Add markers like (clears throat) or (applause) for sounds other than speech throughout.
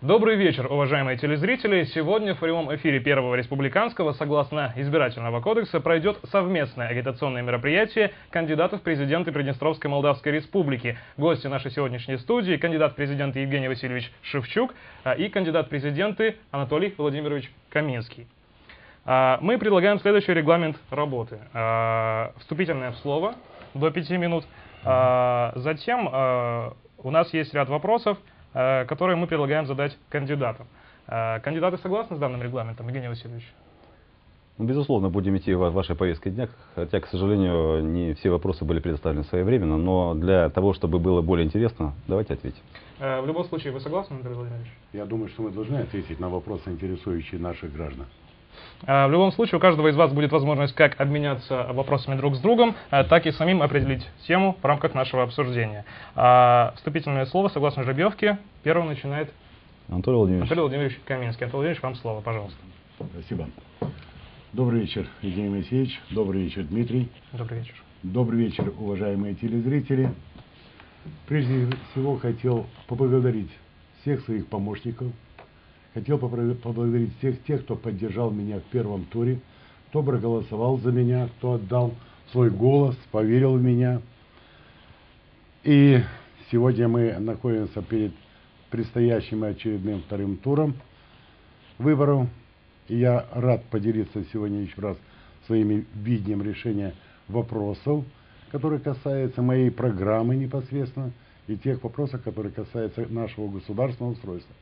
Добрый вечер, уважаемые телезрители. Сегодня в прямом эфире Первого Республиканского, согласно избирательного кодекса, пройдет совместное агитационное мероприятие кандидатов в президенты Приднестровской Молдавской Республики. Гости нашей сегодняшней студии – кандидат в президенты Евгений Васильевич Шевчук а, и кандидат в президенты Анатолий Владимирович Каминский. А, мы предлагаем следующий регламент работы. А, вступительное слово до пяти минут. Затем у нас есть ряд вопросов – которые мы предлагаем задать кандидатам. Э, кандидаты согласны с данным регламентом, Евгений Васильевич? Ну, безусловно, будем идти в вашей повестке дня, хотя, к сожалению, не все вопросы были предоставлены своевременно, но для того, чтобы было более интересно, давайте ответим. Э, в любом случае, вы согласны, Андрей Владимирович? Я думаю, что мы должны ответить на вопросы, интересующие наших граждан. А, в любом случае, у каждого из вас будет возможность как обменяться вопросами друг с другом, а, так и самим определить тему в рамках нашего обсуждения. А, вступительное слово, согласно жеребьевке, первым начинает Анатолий Владимирович. Анатолий Владимирович Каминский. Анатолий Владимирович, вам слово, пожалуйста. Спасибо. Добрый вечер, Евгений Моисеевич. Добрый вечер, Дмитрий. Добрый вечер. Добрый вечер, уважаемые телезрители. Прежде всего хотел поблагодарить всех своих помощников, Хотел поблагодарить всех тех, кто поддержал меня в первом туре, кто проголосовал за меня, кто отдал свой голос, поверил в меня. И сегодня мы находимся перед предстоящим очередным вторым туром выборов. И я рад поделиться сегодня еще раз своими видением решения вопросов, которые касаются моей программы непосредственно, и тех вопросов, которые касаются нашего государственного устройства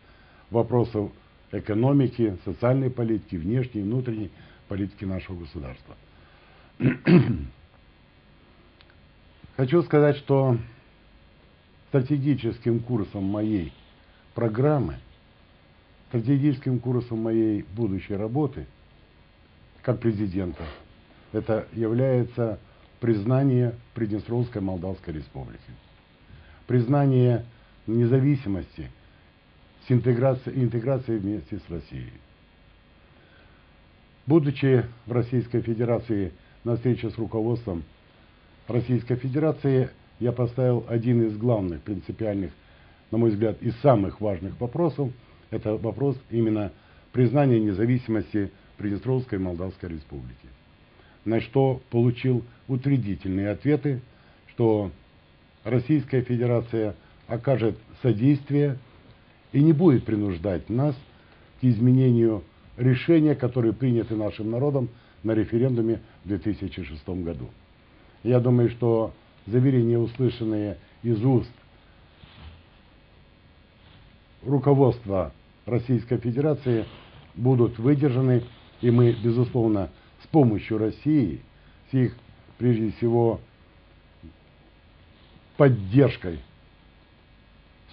вопросов экономики, социальной политики, внешней и внутренней политики нашего государства. (clears throat) Хочу сказать, что стратегическим курсом моей программы, стратегическим курсом моей будущей работы как президента, это является признание Приднестровской Молдавской Республики. Признание независимости – с интеграцией, интеграцией вместе с Россией. Будучи в Российской Федерации на встрече с руководством Российской Федерации, я поставил один из главных принципиальных, на мой взгляд, и самых важных вопросов. Это вопрос именно признания независимости Приднестровской Молдавской Республики. На что получил утвердительные ответы, что Российская Федерация окажет содействие и не будет принуждать нас к изменению решения, которые приняты нашим народом на референдуме в 2006 году. Я думаю, что заверения, услышанные из уст руководства Российской Федерации, будут выдержаны, и мы, безусловно, с помощью России, с их, прежде всего, поддержкой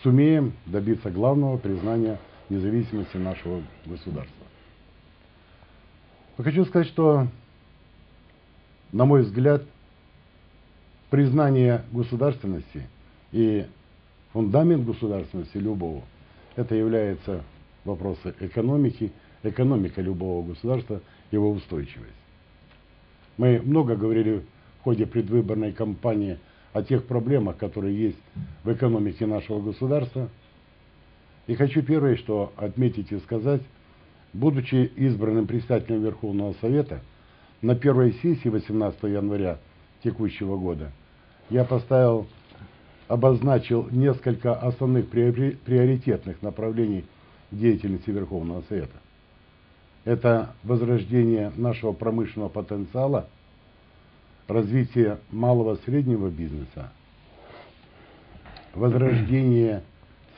сумеем добиться главного признания независимости нашего государства. Но хочу сказать, что, на мой взгляд, признание государственности и фундамент государственности любого, это является вопросы экономики, экономика любого государства, его устойчивость. Мы много говорили в ходе предвыборной кампании о тех проблемах, которые есть в экономике нашего государства. И хочу первое, что отметить и сказать, будучи избранным председателем Верховного Совета, на первой сессии 18 января текущего года я поставил, обозначил несколько основных приоритетных направлений деятельности Верховного Совета. Это возрождение нашего промышленного потенциала – развитие малого среднего бизнеса, возрождение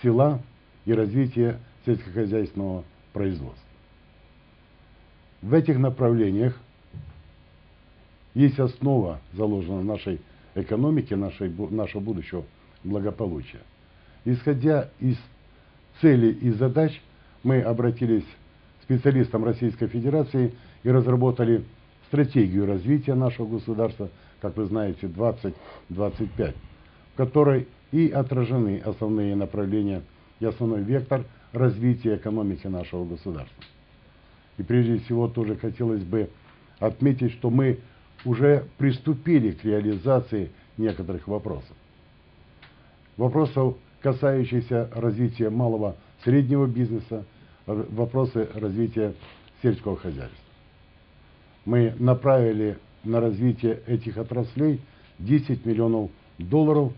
села и развитие сельскохозяйственного производства. В этих направлениях есть основа, заложена нашей экономике, нашей, нашего будущего благополучия. Исходя из целей и задач, мы обратились к специалистам Российской Федерации и разработали стратегию развития нашего государства, как вы знаете, 2025, в которой и отражены основные направления и основной вектор развития экономики нашего государства. И прежде всего тоже хотелось бы отметить, что мы уже приступили к реализации некоторых вопросов. Вопросов, касающихся развития малого среднего бизнеса, вопросы развития сельского хозяйства. Мы направили на развитие этих отраслей 10 миллионов долларов,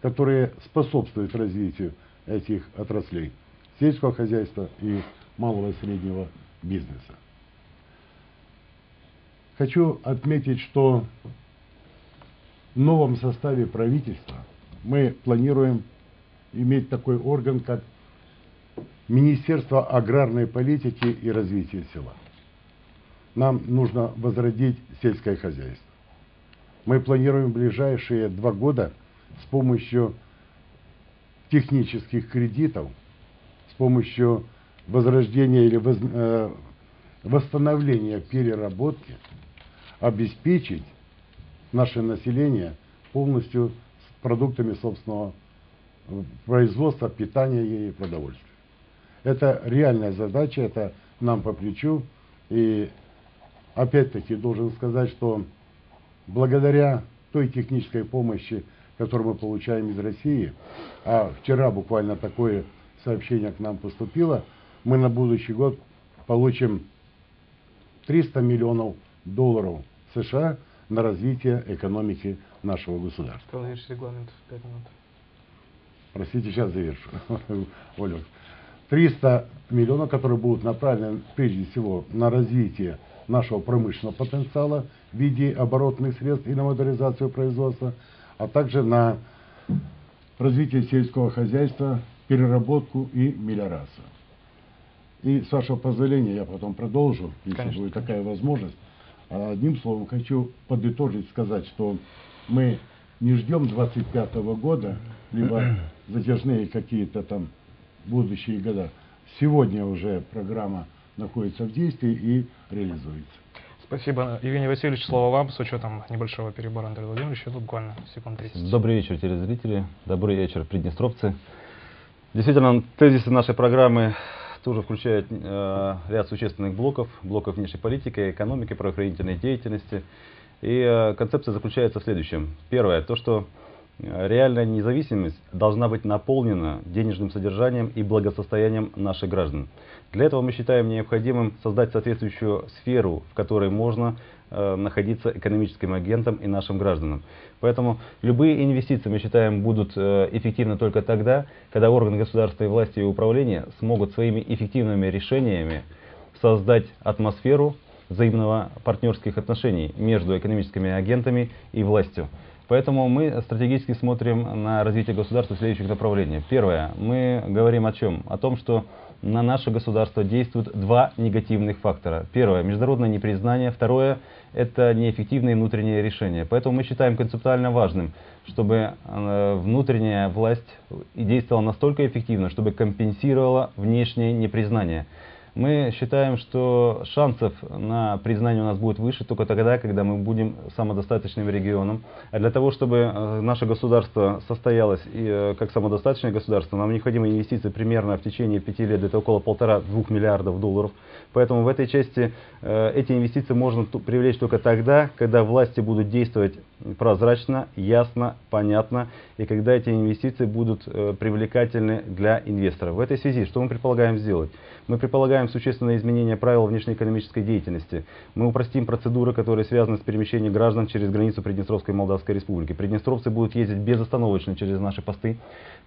которые способствуют развитию этих отраслей сельского хозяйства и малого и среднего бизнеса. Хочу отметить, что в новом составе правительства мы планируем иметь такой орган, как Министерство аграрной политики и развития села. Нам нужно возродить сельское хозяйство. Мы планируем в ближайшие два года с помощью технических кредитов, с помощью возрождения или воз- э, восстановления переработки обеспечить наше население полностью с продуктами собственного э, производства, питания и продовольствия. Это реальная задача, это нам по плечу. И опять-таки должен сказать, что благодаря той технической помощи, которую мы получаем из России, а вчера буквально такое сообщение к нам поступило, мы на будущий год получим 300 миллионов долларов США на развитие экономики нашего государства. Регламент в 5 минут? Простите, сейчас завершу. (laughs) Оля. 300 миллионов, которые будут направлены прежде всего на развитие нашего промышленного потенциала в виде оборотных средств и на модернизацию производства, а также на развитие сельского хозяйства, переработку и мелиорацию. И с вашего позволения я потом продолжу, если Конечно. будет такая возможность. А Одним словом, хочу подытожить, сказать, что мы не ждем 25 года, либо затяжные какие-то там будущие года. Сегодня уже программа находится в действии и реализуется. Спасибо. Евгений Васильевич, слово вам с учетом небольшого перебора Андрея Владимировича. Буквально секунд 30. Добрый вечер, телезрители. Добрый вечер, приднестровцы. Действительно, тезисы нашей программы тоже включают э, ряд существенных блоков, блоков внешней политики, экономики, правоохранительной деятельности. И э, концепция заключается в следующем. Первое, то, что реальная независимость должна быть наполнена денежным содержанием и благосостоянием наших граждан. Для этого мы считаем необходимым создать соответствующую сферу, в которой можно э, находиться экономическим агентом и нашим гражданам. Поэтому любые инвестиции, мы считаем, будут э, эффективны только тогда, когда органы государства и власти и управления смогут своими эффективными решениями создать атмосферу взаимного партнерских отношений между экономическими агентами и властью. Поэтому мы стратегически смотрим на развитие государства в следующих направлениях. Первое. Мы говорим о чем? О том, что на наше государство действуют два негативных фактора. Первое – международное непризнание. Второе – это неэффективные внутренние решения. Поэтому мы считаем концептуально важным, чтобы э, внутренняя власть действовала настолько эффективно, чтобы компенсировала внешнее непризнание. Мы считаем, что шансов на признание у нас будет выше только тогда, когда мы будем самодостаточным регионом. А для того, чтобы э, наше государство состоялось и, э, как самодостаточное государство, нам необходимы инвестиции примерно в течение пяти лет, это около полтора-двух миллиардов долларов. Поэтому в этой части э, эти инвестиции можно привлечь только тогда, когда власти будут действовать прозрачно, ясно, понятно, и когда эти инвестиции будут привлекательны для инвесторов. В этой связи что мы предполагаем сделать? Мы предполагаем существенное изменение правил внешнеэкономической деятельности. Мы упростим процедуры, которые связаны с перемещением граждан через границу Приднестровской и Молдавской Республики. Приднестровцы будут ездить безостановочно через наши посты.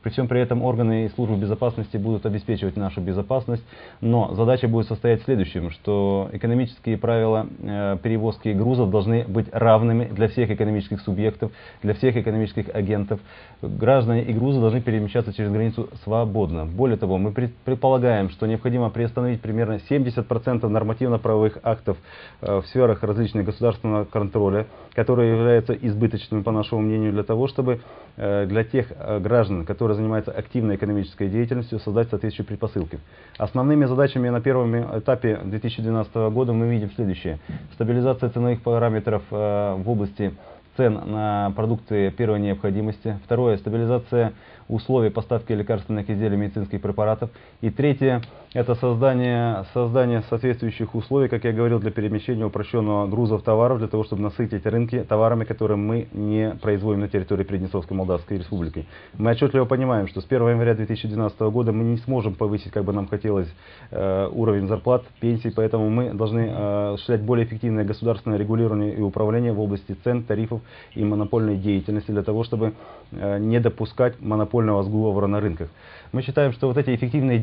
При всем при этом органы и службы безопасности будут обеспечивать нашу безопасность. Но задача будет состоять в следующем, что экономические правила э, перевозки грузов должны быть равными для всех экономических субъектов, для всех экономических агентов. Граждане и грузы должны перемещаться через границу свободно. Более того, мы пред- предполагаем, что необходимо приостановить примерно 70% нормативно-правовых актов э, в сферах различных государственного контроля, которые являются избыточными, по нашему мнению, для того, чтобы э, для тех э, граждан, которые занимаются активной экономической деятельностью, создать соответствующие предпосылки. Основными задачами на первом этапе 2012 года мы видим следующее. Стабилизация ценовых параметров в области цен на продукты первой необходимости. Второе – стабилизация условий поставки лекарственных изделий медицинских препаратов. И третье – это создание, создание соответствующих условий, как я говорил, для перемещения упрощенного грузов товаров, для того, чтобы насытить рынки товарами, которые мы не производим на территории Приднестровской Молдавской Республики. Мы отчетливо понимаем, что с 1 января 2012 года мы не сможем повысить, как бы нам хотелось, э, уровень зарплат, пенсий, поэтому мы должны э, осуществлять более эффективное государственное регулирование и управление в области цен, тарифов и монопольной деятельности, для того, чтобы э, не допускать монопольного сговора на рынках. Мы считаем, что вот эти эффективные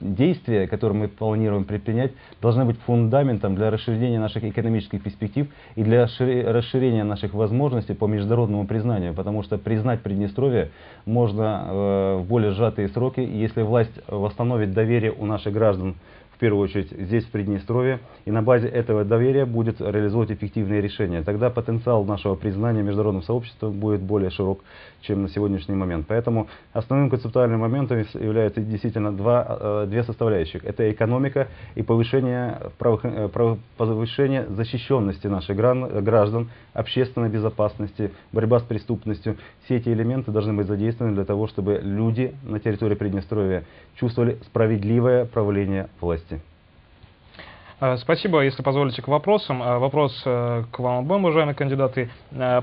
действия, которые мы планируем предпринять, должны быть фундаментом для расширения наших экономических перспектив и для расширения наших возможностей по международному признанию, потому что признать Приднестровье можно в более сжатые сроки, если власть восстановит доверие у наших граждан в первую очередь здесь, в Приднестровье, и на базе этого доверия будет реализовывать эффективные решения. Тогда потенциал нашего признания международным сообществом будет более широк, чем на сегодняшний момент. Поэтому основным концептуальным моментом являются действительно два, э, две составляющих. Это экономика и повышение, э, повышение защищенности наших граждан, общественной безопасности, борьба с преступностью. Все эти элементы должны быть задействованы для того, чтобы люди на территории Приднестровья чувствовали справедливое правление власти спасибо. Если позволите, к вопросам. Э, вопрос э, к вам обоим, уважаемые кандидаты.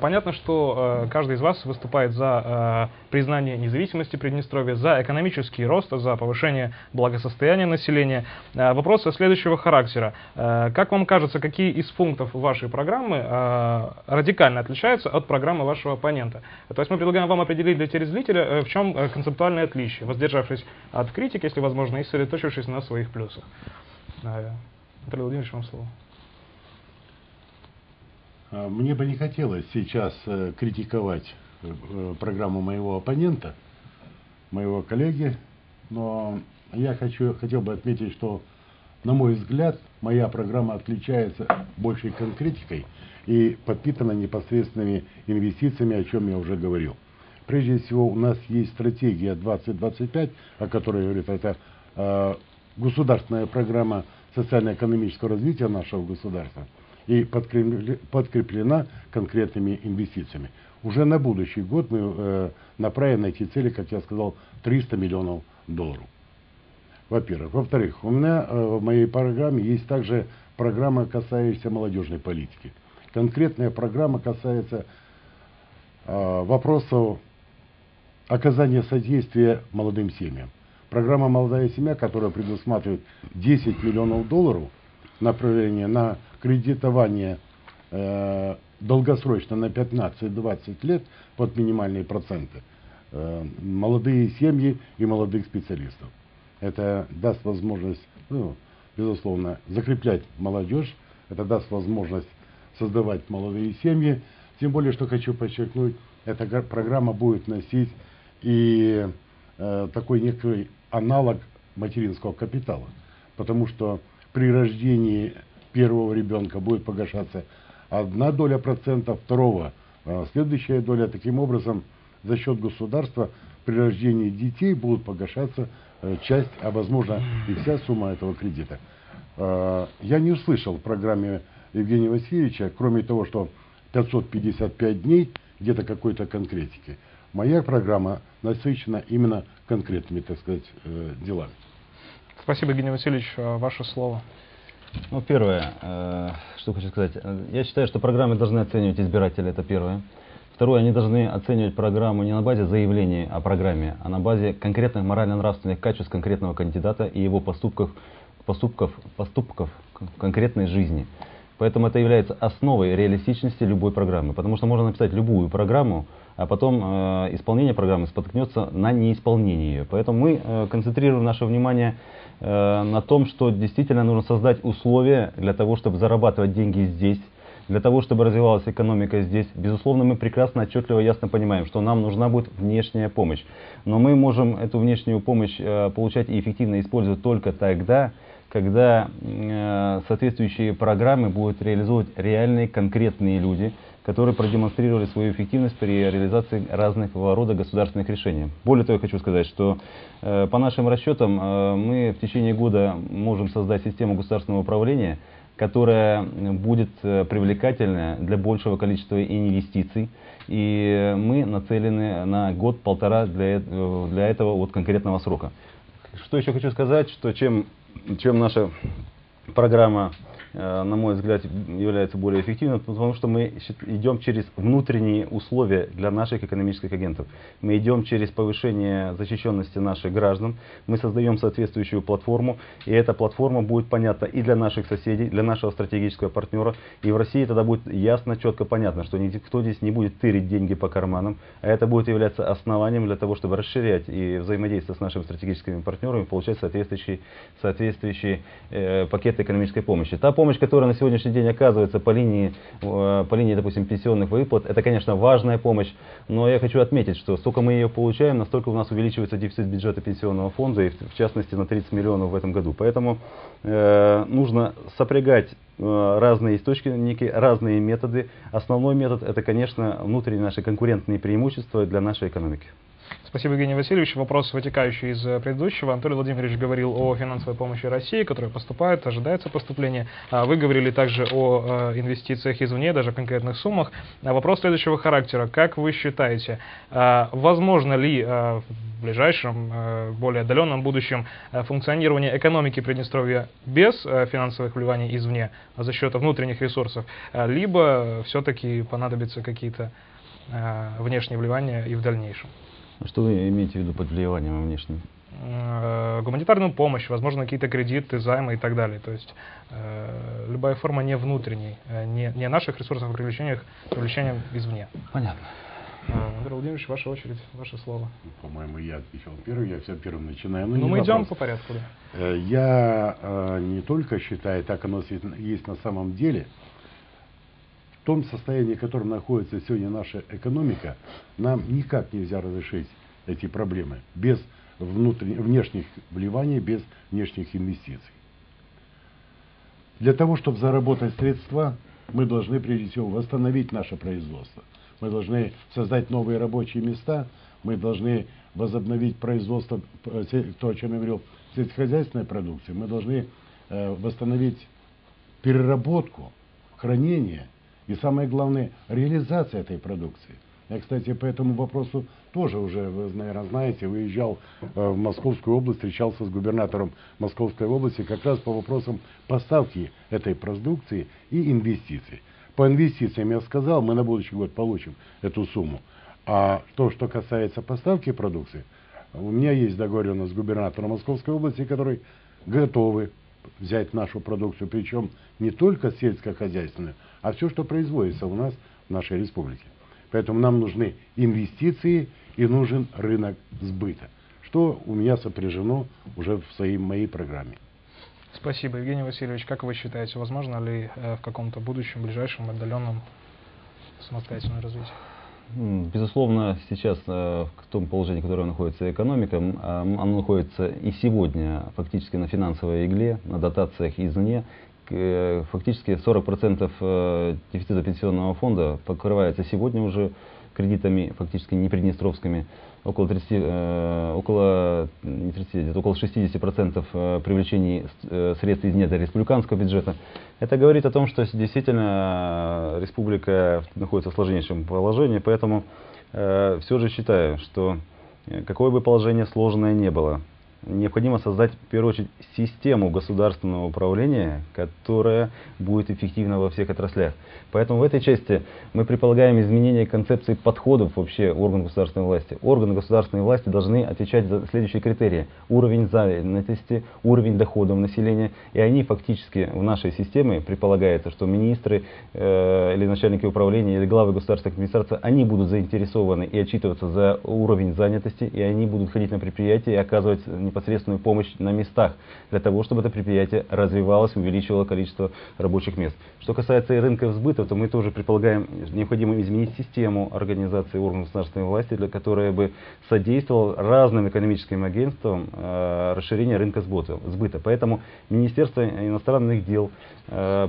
Понятно, что каждый из вас выступает за признание независимости Приднестровья, за экономический рост, за повышение благосостояния населения. Вопрос следующего характера. Как вам кажется, какие из пунктов вашей программы радикально отличаются от программы вашего оппонента? То есть мы предлагаем вам определить для телезрителя, в чем концептуальное отличие, воздержавшись от критики, если возможно, и сосредоточившись на своих плюсах. Анатолий Владимирович, вам слово. А, мне бы не хотелось сейчас э, критиковать э, программу моего оппонента, моего коллеги, но я хочу, хотел бы отметить, что, на мой взгляд, моя программа отличается большей конкретикой и подпитана непосредственными инвестициями, о чем я уже говорил. Прежде всего, у нас есть стратегия 2025, о которой говорит, это э, государственная программа социально-экономического развития нашего государства и подкреплена конкретными инвестициями. Уже на будущий год мы э, направим на эти цели, как я сказал, 300 миллионов долларов. Во-первых. Во-вторых, у меня э, в моей программе есть также программа, касающаяся молодежной политики. Конкретная программа касается э, вопросов оказания содействия молодым семьям. Программа «Молодая семья», которая предусматривает 10 миллионов долларов направление на кредитование э, долгосрочно на 15-20 лет под минимальные проценты, э, молодые семьи и молодых специалистов. Это даст возможность, ну, безусловно, закреплять молодежь, это даст возможность создавать молодые семьи. Тем более, что хочу подчеркнуть, эта программа будет носить и э, такой некий аналог материнского капитала. Потому что при рождении первого ребенка будет погашаться одна доля процента, второго а следующая доля. Таким образом, за счет государства при рождении детей будут погашаться э, часть, а возможно и вся сумма этого кредита. А, я не услышал в программе Евгения Васильевича, кроме того, что 555 дней, где-то какой-то конкретики. Моя программа насыщена именно конкретными, так сказать, э, делами. Спасибо, Евгений Васильевич. Э, ваше слово. Ну, первое, э, что хочу сказать. Я считаю, что программы должны оценивать избиратели, это первое. Второе, они должны оценивать программу не на базе заявлений о программе, а на базе конкретных морально-нравственных качеств конкретного кандидата и его поступков, поступков, поступков в конкретной жизни. Поэтому это является основой реалистичности любой программы. Потому что можно написать любую программу, а потом э, исполнение программы споткнется на неисполнении ее. Поэтому мы э, концентрируем наше внимание э, на том, что действительно нужно создать условия для того, чтобы зарабатывать деньги здесь, для того, чтобы развивалась экономика здесь. Безусловно, мы прекрасно, отчетливо, ясно понимаем, что нам нужна будет внешняя помощь. Но мы можем эту внешнюю помощь э, получать и эффективно использовать только тогда, когда э, соответствующие программы будут реализовывать реальные конкретные люди, которые продемонстрировали свою эффективность при реализации разных рода государственных решений. Более того, я хочу сказать, что э, по нашим расчетам э, мы в течение года можем создать систему государственного управления, которая будет э, привлекательная для большего количества инвестиций. И мы нацелены на год-полтора для, э, для этого вот конкретного срока. Что еще хочу сказать, что чем, чем наша программа на мой взгляд, является более эффективным, потому что мы идем через внутренние условия для наших экономических агентов. Мы идем через повышение защищенности наших граждан, мы создаем соответствующую платформу, и эта платформа будет понятна и для наших соседей, для нашего стратегического партнера, и в России тогда будет ясно, четко понятно, что никто здесь не будет тырить деньги по карманам, а это будет являться основанием для того, чтобы расширять и взаимодействовать с нашими стратегическими партнерами, получать соответствующие, соответствующие э, пакеты экономической помощи. Та помощь, которая на сегодняшний день оказывается по линии, э, по линии, допустим, пенсионных выплат, это, конечно, важная помощь, но я хочу отметить, что столько мы ее получаем, настолько у нас увеличивается дефицит бюджета пенсионного фонда, и в частности на 30 миллионов в этом году. Поэтому э, нужно сопрягать э, разные источники, разные методы. Основной метод это, конечно, внутренние наши конкурентные преимущества для нашей экономики. Спасибо, Евгений Васильевич. Вопрос, вытекающий из э, предыдущего. Анатолий Владимирович говорил о финансовой помощи России, которая поступает, ожидается поступление. А вы говорили также о э, инвестициях извне, даже о конкретных суммах. А вопрос следующего характера. Как вы считаете, а, возможно ли в ближайшем, более отдаленном будущем функционирование экономики Приднестровья без финансовых вливаний извне, за счет внутренних ресурсов, либо все-таки понадобятся какие-то внешние вливания и в дальнейшем? Что вы имеете в виду под влиянием внешним? Э, гуманитарную помощь, возможно, какие-то кредиты, займы и так далее. То есть э, любая форма не внутренней, э, не, не наших ресурсов, а привлечениях, привлечением извне. Понятно. Андрей Владимирович, ваша очередь, ваше слово. По-моему, я отвечал первый, я все первым начинаю. Но ну, мы вопрос. идем по порядку, да. Я э, не только считаю, так оно есть на самом деле, в том состоянии, в котором находится сегодня наша экономика, нам никак нельзя разрешить эти проблемы без внешних вливаний, без внешних инвестиций. Для того, чтобы заработать средства, мы должны прежде всего восстановить наше производство. Мы должны создать новые рабочие места, мы должны возобновить производство, то, о чем я говорил, сельскохозяйственной продукции, мы должны э, восстановить переработку, хранение и самое главное, реализация этой продукции. Я, кстати, по этому вопросу тоже уже, вы, наверное, знаете, выезжал э, в Московскую область, встречался с губернатором Московской области как раз по вопросам поставки этой продукции и инвестиций. По инвестициям я сказал, мы на будущий год получим эту сумму. А то, что касается поставки продукции, у меня есть договоренность с губернатором Московской области, который готовы взять нашу продукцию, причем не только сельскохозяйственную, а все, что производится у нас в нашей республике. Поэтому нам нужны инвестиции и нужен рынок сбыта, что у меня сопряжено уже в своей моей программе. Спасибо. Евгений Васильевич, как вы считаете, возможно ли э, в каком-то будущем, ближайшем, отдаленном самостоятельное развитие? Безусловно, сейчас э, в том положении, в котором находится экономика, оно находится и сегодня фактически на финансовой игле, на дотациях извне. Э, фактически 40% э, дефицита пенсионного фонда покрывается сегодня уже кредитами фактически не приднестровскими, около 30, э, около, не 30, где около 60% э, привлечений средств из недр республиканского бюджета. Это говорит о том, что действительно республика находится в сложнейшем положении, поэтому все же считаю, что какое бы положение сложное не было, необходимо создать, в первую очередь, систему государственного управления, которая будет эффективна во всех отраслях. Поэтому в этой части мы предполагаем изменение концепции подходов вообще органов государственной власти. Органы государственной власти должны отвечать за следующие критерии. Уровень занятости, уровень доходов населения. И они фактически в нашей системе предполагается, что министры э, или начальники управления, или главы государственных администраций, они будут заинтересованы и отчитываться за уровень занятости, и они будут ходить на предприятия и оказывать непосредственную помощь на местах, для того, чтобы это предприятие развивалось, увеличивало количество рабочих мест. Что касается рынка сбыта, то мы тоже предполагаем, необходимо изменить систему организации органов государственной власти, для которой бы содействовал разным экономическим агентствам э, расширение рынка сбыта. Поэтому Министерство иностранных дел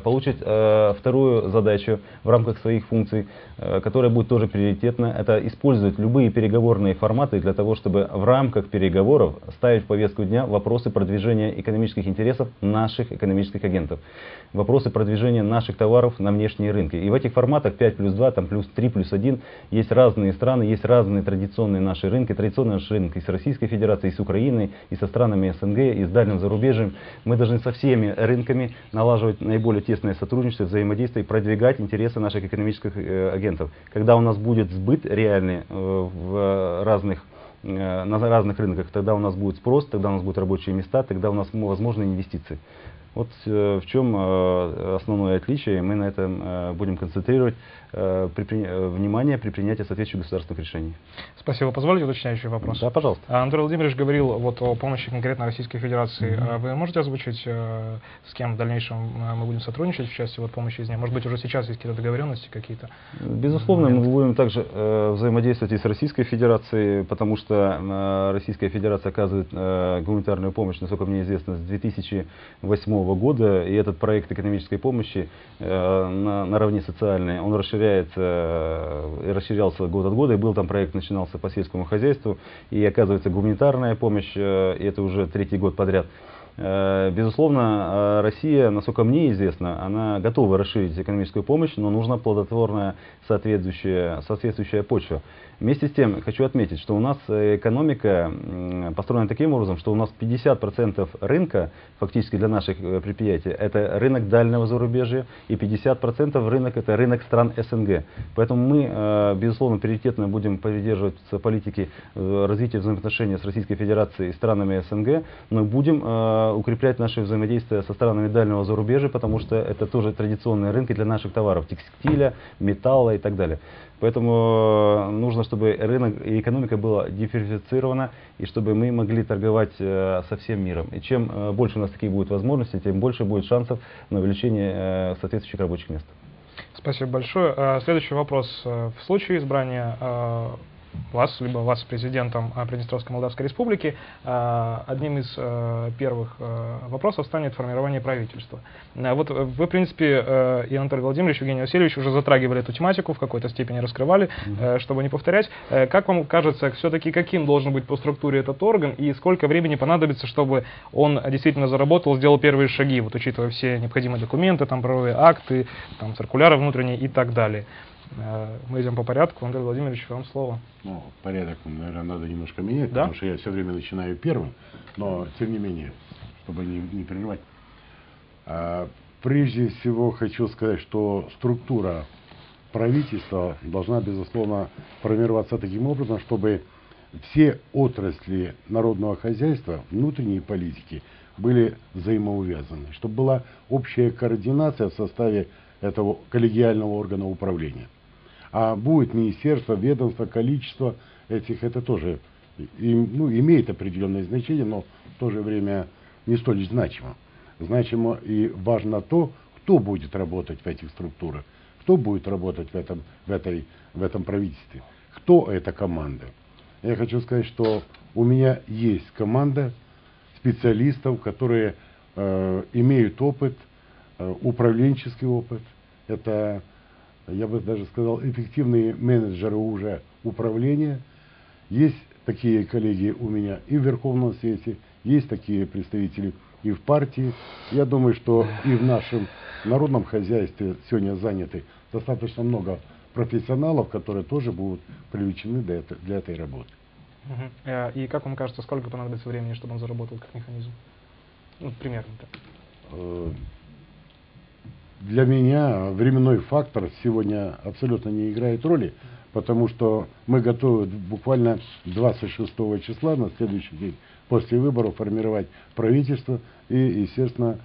получит э, вторую задачу в рамках своих функций, э, которая будет тоже приоритетна, это использовать любые переговорные форматы для того, чтобы в рамках переговоров ставить в повестку дня вопросы продвижения экономических интересов наших экономических агентов, вопросы продвижения наших товаров на внешние рынки. И в этих форматах 5 плюс 2, там плюс 3 плюс 1 есть разные страны, есть разные традиционные наши рынки. Традиционный наш рынок и с Российской Федерацией, и с Украиной, и со странами СНГ, и с дальним зарубежьем. Мы должны со всеми рынками налаживать наиболее тесное сотрудничество, взаимодействие и продвигать интересы наших экономических э, агентов. Когда у нас будет сбыт реальный э, в разных э, на разных рынках, тогда у нас будет спрос, тогда у нас будут рабочие места, тогда у нас возможны инвестиции. Вот э, в чем э, основное отличие, мы на этом э, будем концентрировать внимание при принятии соответствующих государственных решений. Спасибо. Позволите уточняющий вопрос? Да, пожалуйста. Анатолий Владимирович говорил вот о помощи конкретно Российской Федерации. Mm-hmm. Вы можете озвучить, с кем в дальнейшем мы будем сотрудничать в части вот помощи из нее? Может быть, уже сейчас есть какие-то договоренности какие-то? Безусловно, моменты? мы будем также взаимодействовать и с Российской Федерацией, потому что Российская Федерация оказывает гуманитарную помощь, насколько мне известно, с 2008 года, и этот проект экономической помощи э, на, наравне социальной, он расширяется э, и расширялся год от года, и был там проект, начинался по сельскому хозяйству, и оказывается гуманитарная помощь, э, и это уже третий год подряд. Э, безусловно, э, Россия, насколько мне известно, она готова расширить экономическую помощь, но нужна плодотворная соответствующая, соответствующая почва. Вместе с тем, хочу отметить, что у нас экономика построена таким образом, что у нас 50% рынка, фактически для наших э, предприятий, это рынок дальнего зарубежья, и 50% рынок это рынок стран СНГ. Поэтому мы, безусловно, приоритетно будем придерживаться политики развития взаимоотношений с Российской Федерацией и странами СНГ, но будем укреплять наше взаимодействие со странами дальнего зарубежья, потому что это тоже традиционные рынки для наших товаров, текстиля, металла и так далее. Поэтому э, нужно, чтобы рынок и экономика была диверсифицирована, и чтобы мы могли торговать э, со всем миром. И чем э, больше у нас таких будет возможностей, тем больше будет шансов на увеличение соответствующих рабочих мест. Спасибо большое. Следующий вопрос. В случае избрания вас, либо вас президентом а, Приднестровской Молдавской Республики, а, одним из а, первых вопросов станет формирование правительства. Вот вы, в принципе, и Анатолий Владимирович, Евгений Васильевич уже затрагивали эту тематику, в какой-то степени раскрывали, чтобы не повторять. Как вам кажется, все-таки каким должен быть по структуре этот орган и сколько времени понадобится, чтобы он действительно заработал, сделал первые шаги, вот учитывая все необходимые документы, там правовые акты, там циркуляры внутренние и так далее. Э, мы идем по порядку. Андрей Владимирович, вам слово. Ну, порядок, наверное, надо немножко менять, да? потому что я все время начинаю первым, но тем не менее, чтобы не, не прерывать. А, прежде всего хочу сказать, что структура правительства должна, безусловно, формироваться таким образом, чтобы все отрасли народного хозяйства, внутренней политики были взаимоувязаны, чтобы была общая координация в составе этого коллегиального органа управления. А будет министерство, ведомство, количество этих, это тоже ну, имеет определенное значение, но в то же время не столь значимо. Значимо и важно то, кто будет работать в этих структурах, кто будет работать в этом, в этой, в этом правительстве, кто эта команда. Я хочу сказать, что у меня есть команда специалистов, которые э, имеют опыт, э, управленческий опыт. Это я бы даже сказал, эффективные менеджеры уже управления. Есть такие коллеги у меня и в Верховном Совете, есть такие представители и в партии. Я думаю, что и в нашем народном хозяйстве сегодня заняты достаточно много профессионалов, которые тоже будут привлечены для, это, для этой работы. Угу. И как вам кажется, сколько понадобится времени, чтобы он заработал как механизм? Ну, примерно так. Для меня временной фактор сегодня абсолютно не играет роли, потому что мы готовы буквально 26 числа, на следующий день после выборов, формировать правительство и, естественно,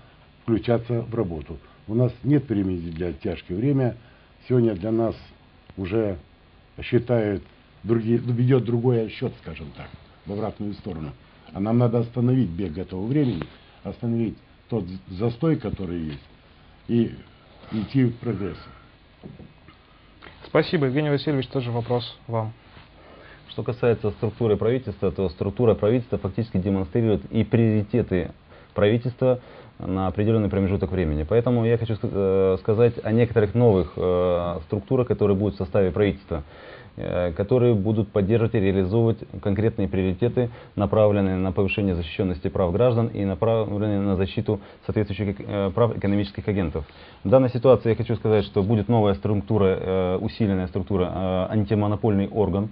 включаться в работу. У нас нет времени для оттяжки. Время сегодня для нас уже считают, другие, ведет другой отсчет, скажем так, в обратную сторону. А нам надо остановить бег этого времени, остановить тот застой, который есть, и идти к прогрессу. Спасибо. Евгений Васильевич, тоже вопрос вам. Что касается структуры правительства, то структура правительства фактически демонстрирует и приоритеты правительства на определенный промежуток времени. Поэтому я хочу э, сказать о некоторых новых э, структурах, которые будут в составе правительства. Э, которые будут поддерживать и реализовывать конкретные приоритеты, направленные на повышение защищенности прав граждан и направленные на защиту соответствующих э, прав экономических агентов. В данной ситуации я хочу сказать, что будет новая структура, усиленная структура, антимонопольный орган,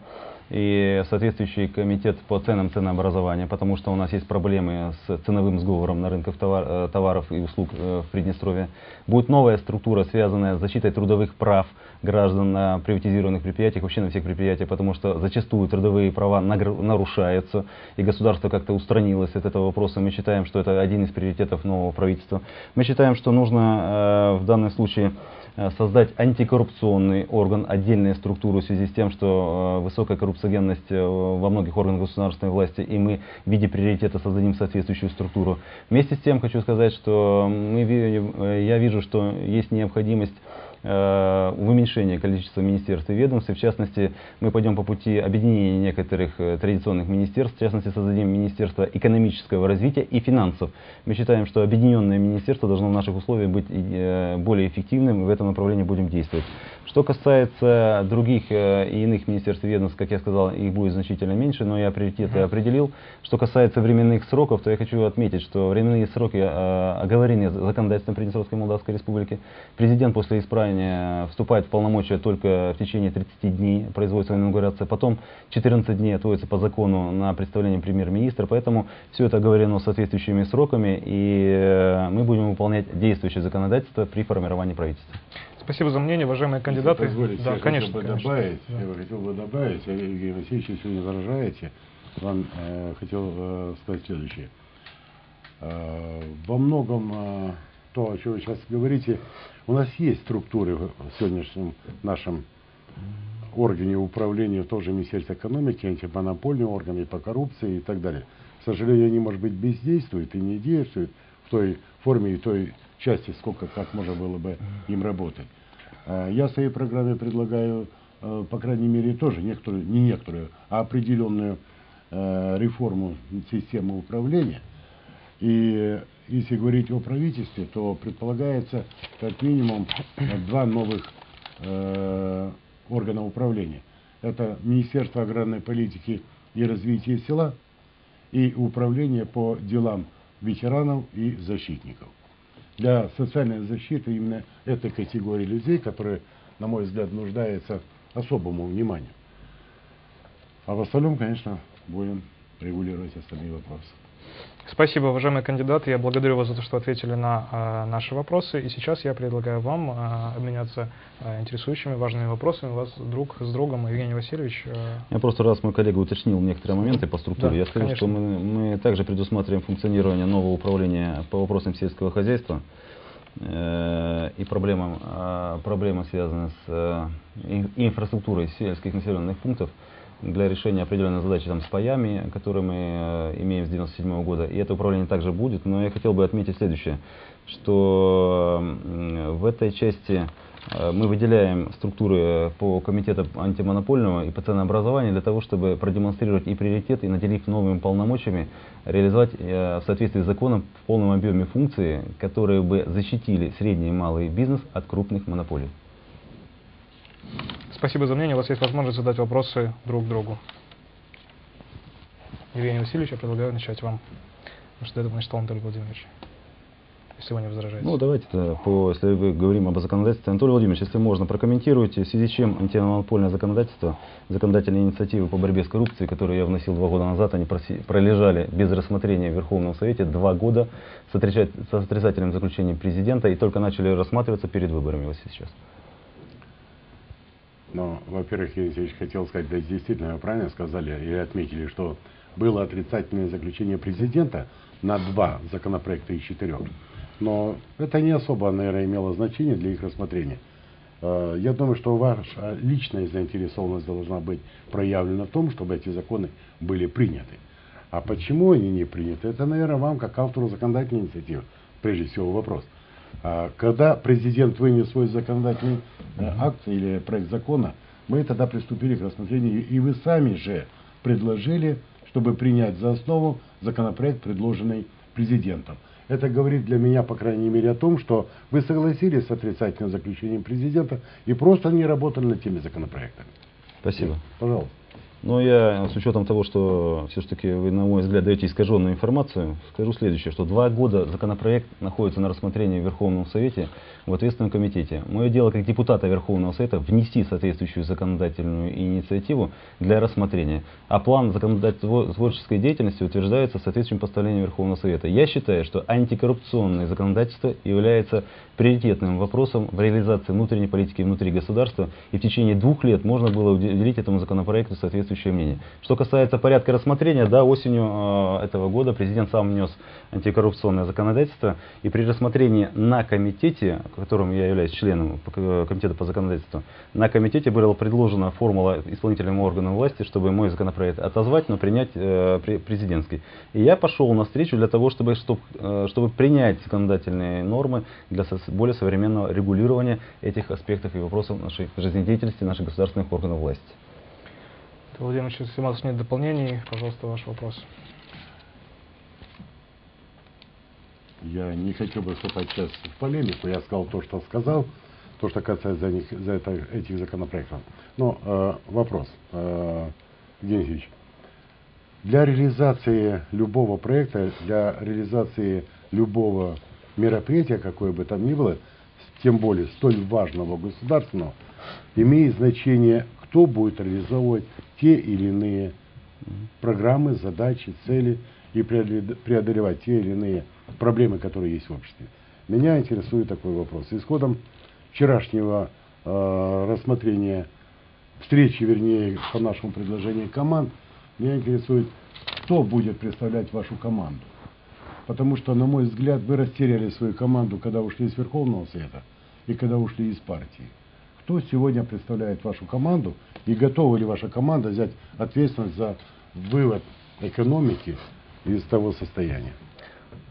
и соответствующий комитет по ценам ценообразования, потому что у нас есть проблемы с ценовым сговором на рынках товар, э, товаров и услуг э, в Приднестровье. Будет новая структура, связанная с защитой трудовых прав граждан на приватизированных предприятиях, вообще на всех предприятиях, потому что зачастую трудовые права нарушаются, и государство как-то устранилось от этого вопроса. Мы считаем, что это один из приоритетов нового правительства. Мы считаем, что нужно э, в данном случае Э, создать антикоррупционный орган, отдельную структуру в связи с тем, что э, высокая коррупциогенность во многих органах государственной власти, и мы в виде приоритета создадим соответствующую структуру. Вместе с тем хочу сказать, что мы, я вижу, что есть необходимость Э, уменьшение количества министерств и ведомств. В частности, мы пойдем по пути объединения некоторых э, традиционных министерств. В частности, создадим Министерство экономического развития и финансов. Мы считаем, что объединенное министерство должно в наших условиях быть э, более эффективным, и в этом направлении будем действовать. Что касается других и иных министерств и ведомств, как я сказал, их будет значительно меньше, но я приоритеты определил. Что касается временных сроков, то я хочу отметить, что временные сроки оговорены законодательством Приднестровской Молдавской Республики. Президент после исправления вступает в полномочия только в течение 30 дней, производится инаугурация, потом 14 дней отводится по закону на представление премьер-министра, поэтому все это оговорено соответствующими сроками, и э, мы будем выполнять действующее законодательство при формировании правительства. Спасибо за мнение, уважаемые кандидаты. Если позволите, да, я конечно, хотел бы конечно. добавить, да. я бы хотел бы добавить, Евгений Васильевич, если вы не возражаете, вам э, хотел э, сказать следующее. Э, во многом э, то, о чем вы сейчас говорите, у нас есть структуры в сегодняшнем нашем органе управления, тоже Министерство экономики, антимонопольные органы по коррупции и так далее. К сожалению, они, может быть, бездействуют и не действуют в той форме и той части, сколько, как можно было бы им работать. А я своей программе предлагаю, э, по крайней мере, тоже некоторую, не некоторую, а определенную э, реформу системы управления. И если говорить о правительстве, то предполагается как минимум два новых э, органа управления. Это Министерство аграрной политики и развития села и Управление по делам ветеранов и защитников. Для социальной защиты именно этой категории людей, которые, на мой взгляд, нуждаются особому вниманию. А в остальном, конечно, будем регулировать остальные вопросы. Спасибо, уважаемые кандидаты. Я благодарю вас за то, что ответили на э, наши вопросы. И сейчас я предлагаю вам э, обменяться э, интересующими, важными вопросами. вас друг с другом, Евгений Васильевич. Я просто раз мой коллега уточнил некоторые моменты по структуре. Да, я скажу, конечно. что мы, мы также предусматриваем функционирование нового управления по вопросам сельского хозяйства и проблемам, проблемы связаны с инфраструктурой сельских населенных пунктов для решения определенной задачи там, с паями, которые мы э, имеем с 1997 года. И это управление также будет. Но я хотел бы отметить следующее, что в этой части э, мы выделяем структуры по комитету антимонопольного и по ценообразованию для того, чтобы продемонстрировать и приоритет, и наделив новыми полномочиями, реализовать э, в соответствии с законом в полном объеме функции, которые бы защитили средний и малый бизнес от крупных монополий. Спасибо за мнение. У вас есть возможность задать вопросы друг другу. Евгений Васильевич, я предлагаю начать вам. Потому что это начал Анатолий Владимирович. Если вы не возражаете. Ну, давайте, да, по, если мы говорим об законодательстве. Анатолий Владимирович, если можно, прокомментируйте, в связи с чем антимонопольное законодательство, законодательные инициативы по борьбе с коррупцией, которые я вносил два года назад, они пролежали без рассмотрения в Верховном Совете два года с отрицательным заключением президента и только начали рассматриваться перед выборами вот сейчас. Но, во-первых, я здесь хотел сказать, да, действительно, вы правильно сказали и отметили, что было отрицательное заключение президента на два законопроекта из четырех. Но это не особо, наверное, имело значение для их рассмотрения. Э, я думаю, что ваша личная заинтересованность должна быть проявлена в том, чтобы эти законы были приняты. А почему они не приняты, это, наверное, вам, как автору законодательной инициативы, прежде всего вопрос. А когда президент вынес свой законодательный э, акт или проект закона, мы тогда приступили к рассмотрению, и вы сами же предложили, чтобы принять за основу законопроект, предложенный президентом. Это говорит для меня, по крайней мере, о том, что вы согласились с отрицательным заключением президента и просто не работали над теми законопроектами. Спасибо. Пожалуйста. Но я, с учетом того, что все-таки вы, на мой взгляд, даете искаженную информацию, скажу следующее, что два года законопроект находится на рассмотрении в Верховном Совете в ответственном комитете. Мое дело как депутата Верховного Совета внести соответствующую законодательную инициативу для рассмотрения. А план законодательной творческой деятельности утверждается соответствующим постановлением Верховного Совета. Я считаю, что антикоррупционное законодательство является приоритетным вопросом в реализации внутренней политики внутри государства, и в течение двух лет можно было уделить этому законопроекту соответствующее мнение. Что касается порядка рассмотрения, да, осенью э, этого года президент сам внес антикоррупционное законодательство, и при рассмотрении на комитете, которым я являюсь членом комитета по законодательству, на комитете была предложена формула исполнительным органам власти, чтобы мой законопроект отозвать, но принять э, президентский. И я пошел на встречу для того, чтобы, чтобы, э, чтобы принять законодательные нормы для более современного регулирования этих аспектов и вопросов нашей жизнедеятельности наших государственных органов власти. Владимир вас нет дополнений, пожалуйста, ваш вопрос. Я не хочу бы вступать сейчас в полемику, я сказал то, что сказал, то, что касается за, них, за это, этих законопроектов. Но э, вопрос, э, Евгений для реализации любого проекта, для реализации любого мероприятия, какое бы там ни было, тем более столь важного государственного, имеет значение, кто будет реализовывать те или иные программы, задачи, цели и преодолевать те или иные проблемы, которые есть в обществе. Меня интересует такой вопрос. Исходом вчерашнего э, рассмотрения встречи, вернее, по нашему предложению команд, меня интересует, кто будет представлять вашу команду. Потому что, на мой взгляд, вы растеряли свою команду, когда ушли из Верховного Совета и когда ушли из партии. Кто сегодня представляет вашу команду и готова ли ваша команда взять ответственность за вывод экономики из того состояния?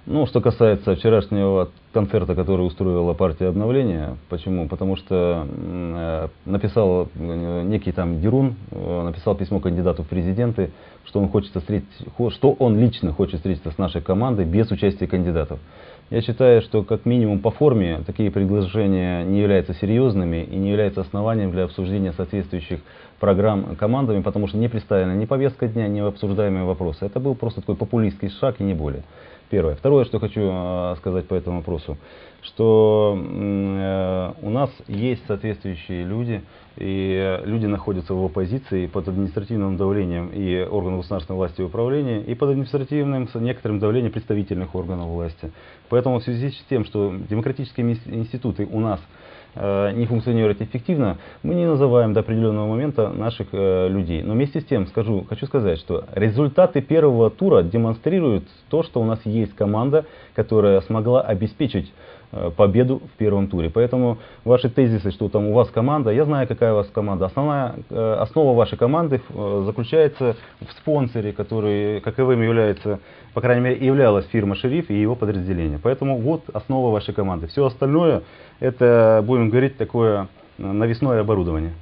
Ну, что касается вчерашнего концерта, который устроила партия обновления, почему? Потому что э, написал э, некий там Дерун, э, написал письмо кандидату в президенты, что он хочет встретить, что он лично хочет встретиться с нашей командой без участия кандидатов. Я считаю, что как минимум по форме такие приглашения не являются серьезными и не являются основанием для обсуждения соответствующих программ командами, потому что не представлена ни повестка дня, ни обсуждаемые вопросы. Это был просто такой популистский шаг и не более. Первое. Второе, что хочу э, сказать по этому вопросу, что э, у нас есть соответствующие люди, и люди находятся в оппозиции под административным давлением и органов государственной власти и управления, и под административным некоторым давлением представительных органов власти. Поэтому в связи с тем, что демократические институты у нас Э, не функционирует эффективно, мы не называем до определенного момента наших э, людей. Но вместе с тем скажу, хочу сказать, что результаты первого тура демонстрируют то, что у нас есть команда, которая смогла обеспечить Э, победу в первом туре. Поэтому ваши тезисы, что там у вас команда, я знаю, какая у вас команда. Основная, э, основа вашей команды э, заключается в спонсоре, который каковым является, по крайней мере, являлась фирма «Шериф» и его подразделение. Поэтому вот основа вашей команды. Все остальное, это, будем говорить, такое навесное оборудование.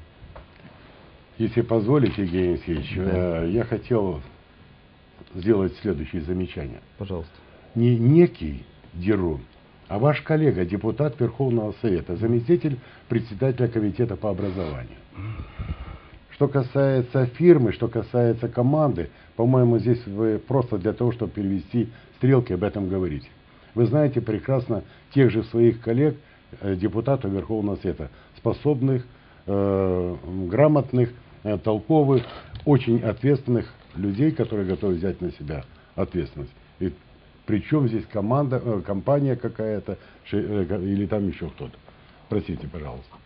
Если позволите, Евгений Алексеевич, да. я хотел сделать следующее замечание. Пожалуйста. Не некий Дерун, а ваш коллега, депутат Верховного Совета, заместитель председателя комитета по образованию. Что касается фирмы, что касается команды, по-моему, здесь вы просто для того, чтобы перевести стрелки, об этом говорите. Вы знаете прекрасно тех же своих коллег, э, депутатов Верховного Совета, способных, э, грамотных, э, толковых, очень ответственных людей, которые готовы взять на себя ответственность. И причем здесь команда, э, компания какая-то э, или там еще кто-то. Простите, пожалуйста.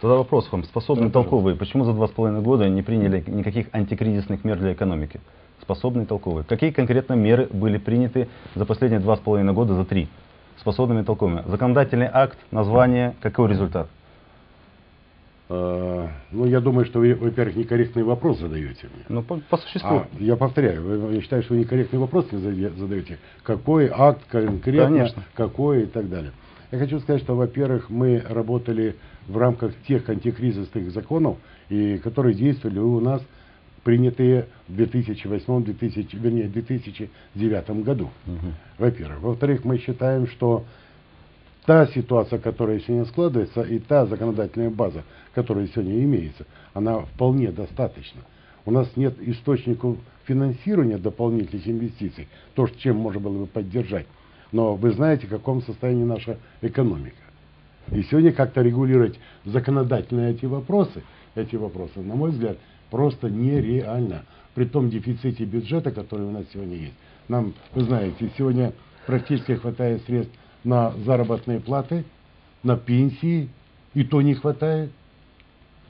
Тогда вопрос вам, способные да, толковые, почему за два с половиной года не приняли никаких антикризисных мер для экономики? Способные толковые. Какие конкретно меры были приняты за последние два с половиной года, за три? Способными толковыми. Законодательный акт, название, какой результат? Э, ну, я думаю, что вы, во-первых, некорректный вопрос задаете мне. Ну, по, по существу. А, я повторяю, вы, я считаю, что вы некорректный вопрос мне задаете. Какой акт конкретно, Конечно. какой и так далее. Я хочу сказать, что, во-первых, мы работали в рамках тех антикризисных законов, и которые действовали у нас, принятые в 2008, 2000, вернее, 2009 году. Угу. Во-первых. Во-вторых, мы считаем, что та ситуация, которая сегодня складывается, и та законодательная база, которая сегодня имеется, она вполне достаточна. У нас нет источников финансирования дополнительных инвестиций, то, чем можно было бы поддержать. Но вы знаете, в каком состоянии наша экономика. И сегодня как-то регулировать законодательно эти вопросы, эти вопросы, на мой взгляд, просто нереально. При том дефиците бюджета, который у нас сегодня есть. Нам, вы знаете, сегодня практически хватает средств на заработные платы, на пенсии, и то не хватает.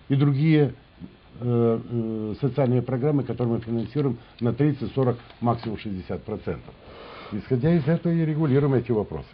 И другие э, э, социальные программы, которые мы финансируем на 30, 40, максимум 60 процентов. Исходя из этого и регулируем эти вопросы.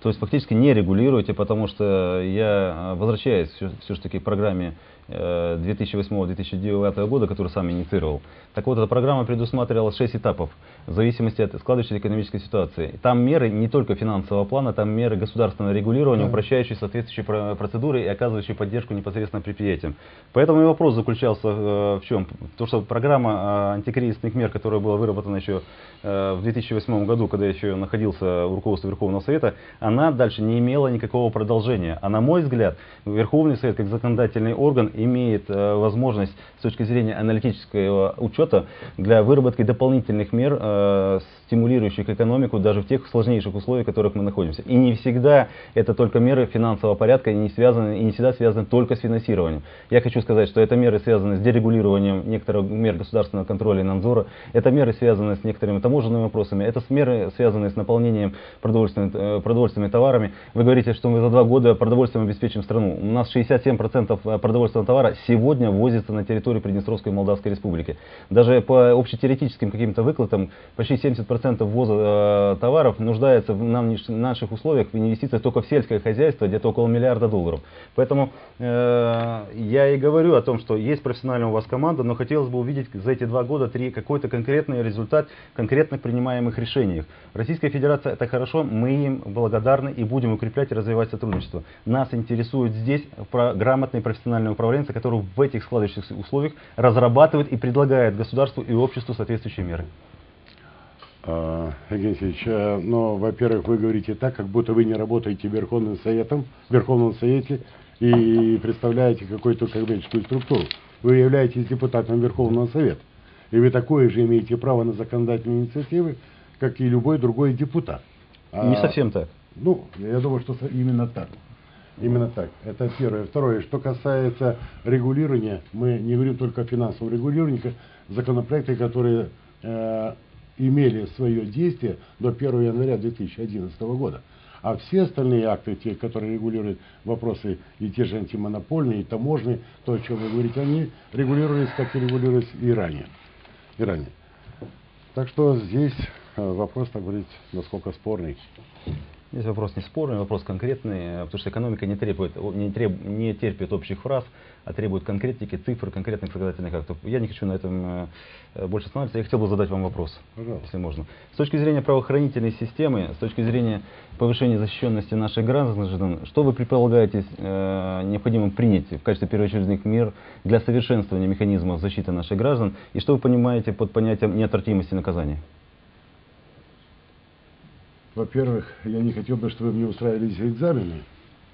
То есть фактически не регулируете, потому что я возвращаюсь все, все-таки к программе 2008-2009 года, который сам инициировал. Так вот, эта программа предусматривала 6 этапов в зависимости от складывающейся экономической ситуации. Там меры не только финансового плана, там меры государственного регулирования, да. упрощающие соответствующие процедуры и оказывающие поддержку непосредственно предприятиям. Поэтому и вопрос заключался э, в чем? То, что программа э, антикризисных мер, которая была выработана еще э, в 2008 году, когда я еще находился в руководстве Верховного Совета, она дальше не имела никакого продолжения. А на мой взгляд, Верховный Совет как законодательный орган имеет э, возможность с точки зрения аналитического учета для выработки дополнительных мер, э, стимулирующих экономику даже в тех сложнейших условиях, в которых мы находимся. И не всегда это только меры финансового порядка и не, связаны, и не всегда связаны только с финансированием. Я хочу сказать, что это меры связаны с дерегулированием некоторых мер государственного контроля и надзора, это меры связаны с некоторыми таможенными вопросами, это меры связаны с наполнением продовольственными, э, продовольственными товарами. Вы говорите, что мы за два года продовольствием обеспечим страну. У нас 67% продовольственного товара сегодня ввозится на территорию Приднестровской Молдавской Республики. Даже по общетеоретическим каким-то выкладам почти 70% ввоза э, товаров нуждается в наших условиях в инвестициях только в сельское хозяйство, где-то около миллиарда долларов. Поэтому э, я и говорю о том, что есть профессиональная у вас команда, но хотелось бы увидеть за эти два года три какой-то конкретный результат конкретных принимаемых решениях. Российская Федерация это хорошо, мы им благодарны и будем укреплять и развивать сотрудничество. Нас интересует здесь грамотный профессиональный управление управленца, который в этих складывающихся условиях разрабатывает и предлагает государству и обществу соответствующие меры. А, Евгений Алексеевич, но, во-первых, вы говорите так, как будто вы не работаете Верховным Советом, в Верховном Совете и представляете какую-то коммерческую структуру. Вы являетесь депутатом Верховного Совета. И вы такое же имеете право на законодательные инициативы, как и любой другой депутат. А, не совсем так. Ну, я думаю, что именно так. Именно так. Это первое. Второе. Что касается регулирования, мы не говорим только о финансовом регулировании, законопроекты, которые э, имели свое действие до 1 января 2011 года. А все остальные акты, те, которые регулируют вопросы и те же антимонопольные, и таможенные, то, о чем вы говорите, они регулировались, как и регулировались и ранее. И ранее. Так что здесь э, вопрос, так говорить, насколько спорный. Здесь вопрос не спорный, вопрос конкретный, э, потому что экономика не, требует, не, треб, не терпит общих фраз, а требует конкретики, цифр, конкретных законодательных актов. Я не хочу на этом э, больше останавливаться. Я хотел бы задать вам вопрос, Пожалуйста. если можно. С точки зрения правоохранительной системы, с точки зрения повышения защищенности наших граждан, что вы предполагаете э, необходимо принять в качестве первоочередных мер для совершенствования механизмов защиты наших граждан, и что вы понимаете под понятием неотвратимости наказания? Во-первых, я не хотел бы, чтобы вы мне устраивали здесь экзамены,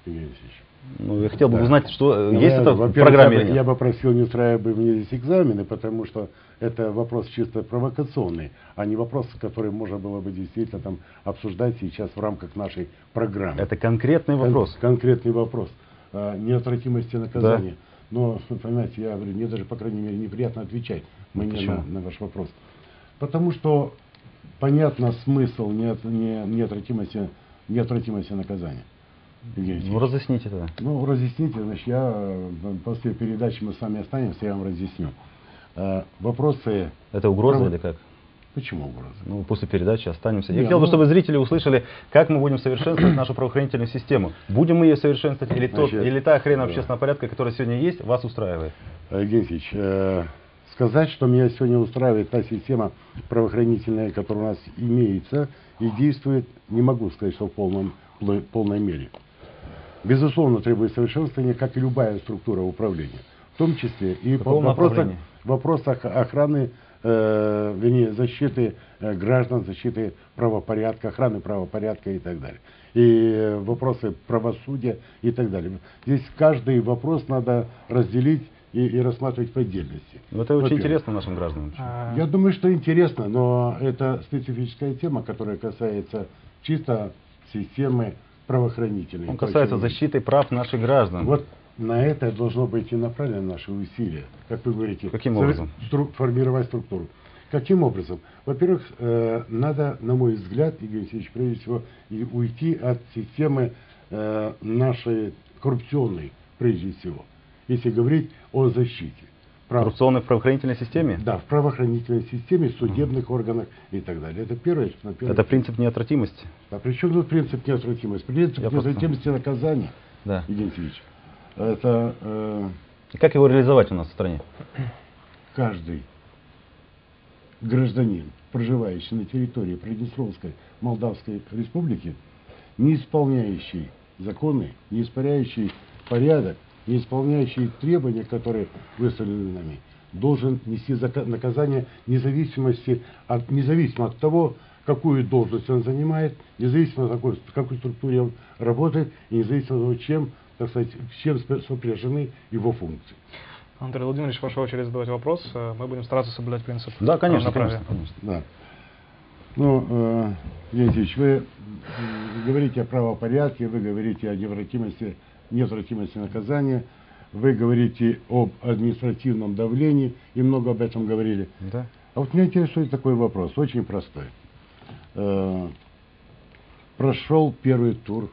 Евгений Алексеевич. Ну, я хотел бы да. узнать, что ну, есть я, это в программе я, я бы просил не устраивать бы мне здесь экзамены, потому что это вопрос чисто провокационный, а не вопрос, который можно было бы действительно там обсуждать сейчас в рамках нашей программы. Это конкретный вопрос. Кон конкретный вопрос. А, неотвратимости наказания. Да. Но, понимаете, я говорю, мне даже, по крайней мере, неприятно отвечать мне на, на ваш вопрос. Потому что понятно смысл неотвратимости, неотвратимости наказания. Ну, разъясните тогда. Ну, разъясните, значит, я э, после передачи мы с вами останемся, я вам разъясню. Э, вопросы... Это угроза Прав... или как? Почему угроза? Ну, после передачи останемся. Я Нет, хотел бы, ну... чтобы зрители услышали, как мы будем совершенствовать нашу правоохранительную систему. Будем мы ее совершенствовать, или, тот, или та хрена да. общественного порядка, которая сегодня есть, вас устраивает? Евгений Ильич, э, сказать, что меня сегодня устраивает та система правоохранительная, которая у нас имеется и действует, не могу сказать, что в полном, полной мере. Безусловно, требует совершенствования, как и любая структура управления. В том числе и по вопросах, вопросах охраны э, вернее, защиты э, граждан, защиты правопорядка, охраны правопорядка и так далее. И э, вопросы правосудия и так далее. Здесь каждый вопрос надо разделить и, и рассматривать по отдельности. Ну, Это очень интересно нашим гражданам. А, Я думаю, что интересно, но это специфическая тема, которая касается чисто системы правоохранительной. Он касается прочего. защиты прав наших граждан. Вот на это должно быть и направлены наши усилия, как вы говорите. Каким образом? стру- формировать структуру. Каким образом? Во-первых, э, надо, на мой взгляд, Игорь Алексеевич, прежде всего, и уйти от системы э, нашей коррупционной, прежде всего, если говорить о защите. прав. Коррупционной в правоохранительной системе? Да, в правоохранительной системе, судебных органах и так далее. Это первое, на первое. Это принцип неотвратимости. А при чем тут принцип неотвратимости? Принцип Я просто- неотвратимости наказания, Да. Евгений. Это э, И как его реализовать у нас в стране? каждый гражданин, проживающий на территории Приднестровской Молдавской Республики, не исполняющий законы, не исполняющий порядок, не исполняющий требования, которые выставлены нами, должен нести наказание независимости от, независимо от того, какую должность он занимает, независимо от какой, в какой структуре он работает, и независимо от того, чем, так сказать, с чем сопряжены его функции. Андрей Владимирович, ваша очередь задавать вопрос. Э, Мы будем стараться соблюдать принцип Да, конечно, конечно, конечно. Да. Ну, э, Евгений Алексеевич, вы говорите о правопорядке, вы говорите о неотвратимости, неотвратимости наказания, вы говорите об административном давлении, и много об этом говорили. Да. А вот меня интересует такой вопрос, очень простой. Э, прошел первый тур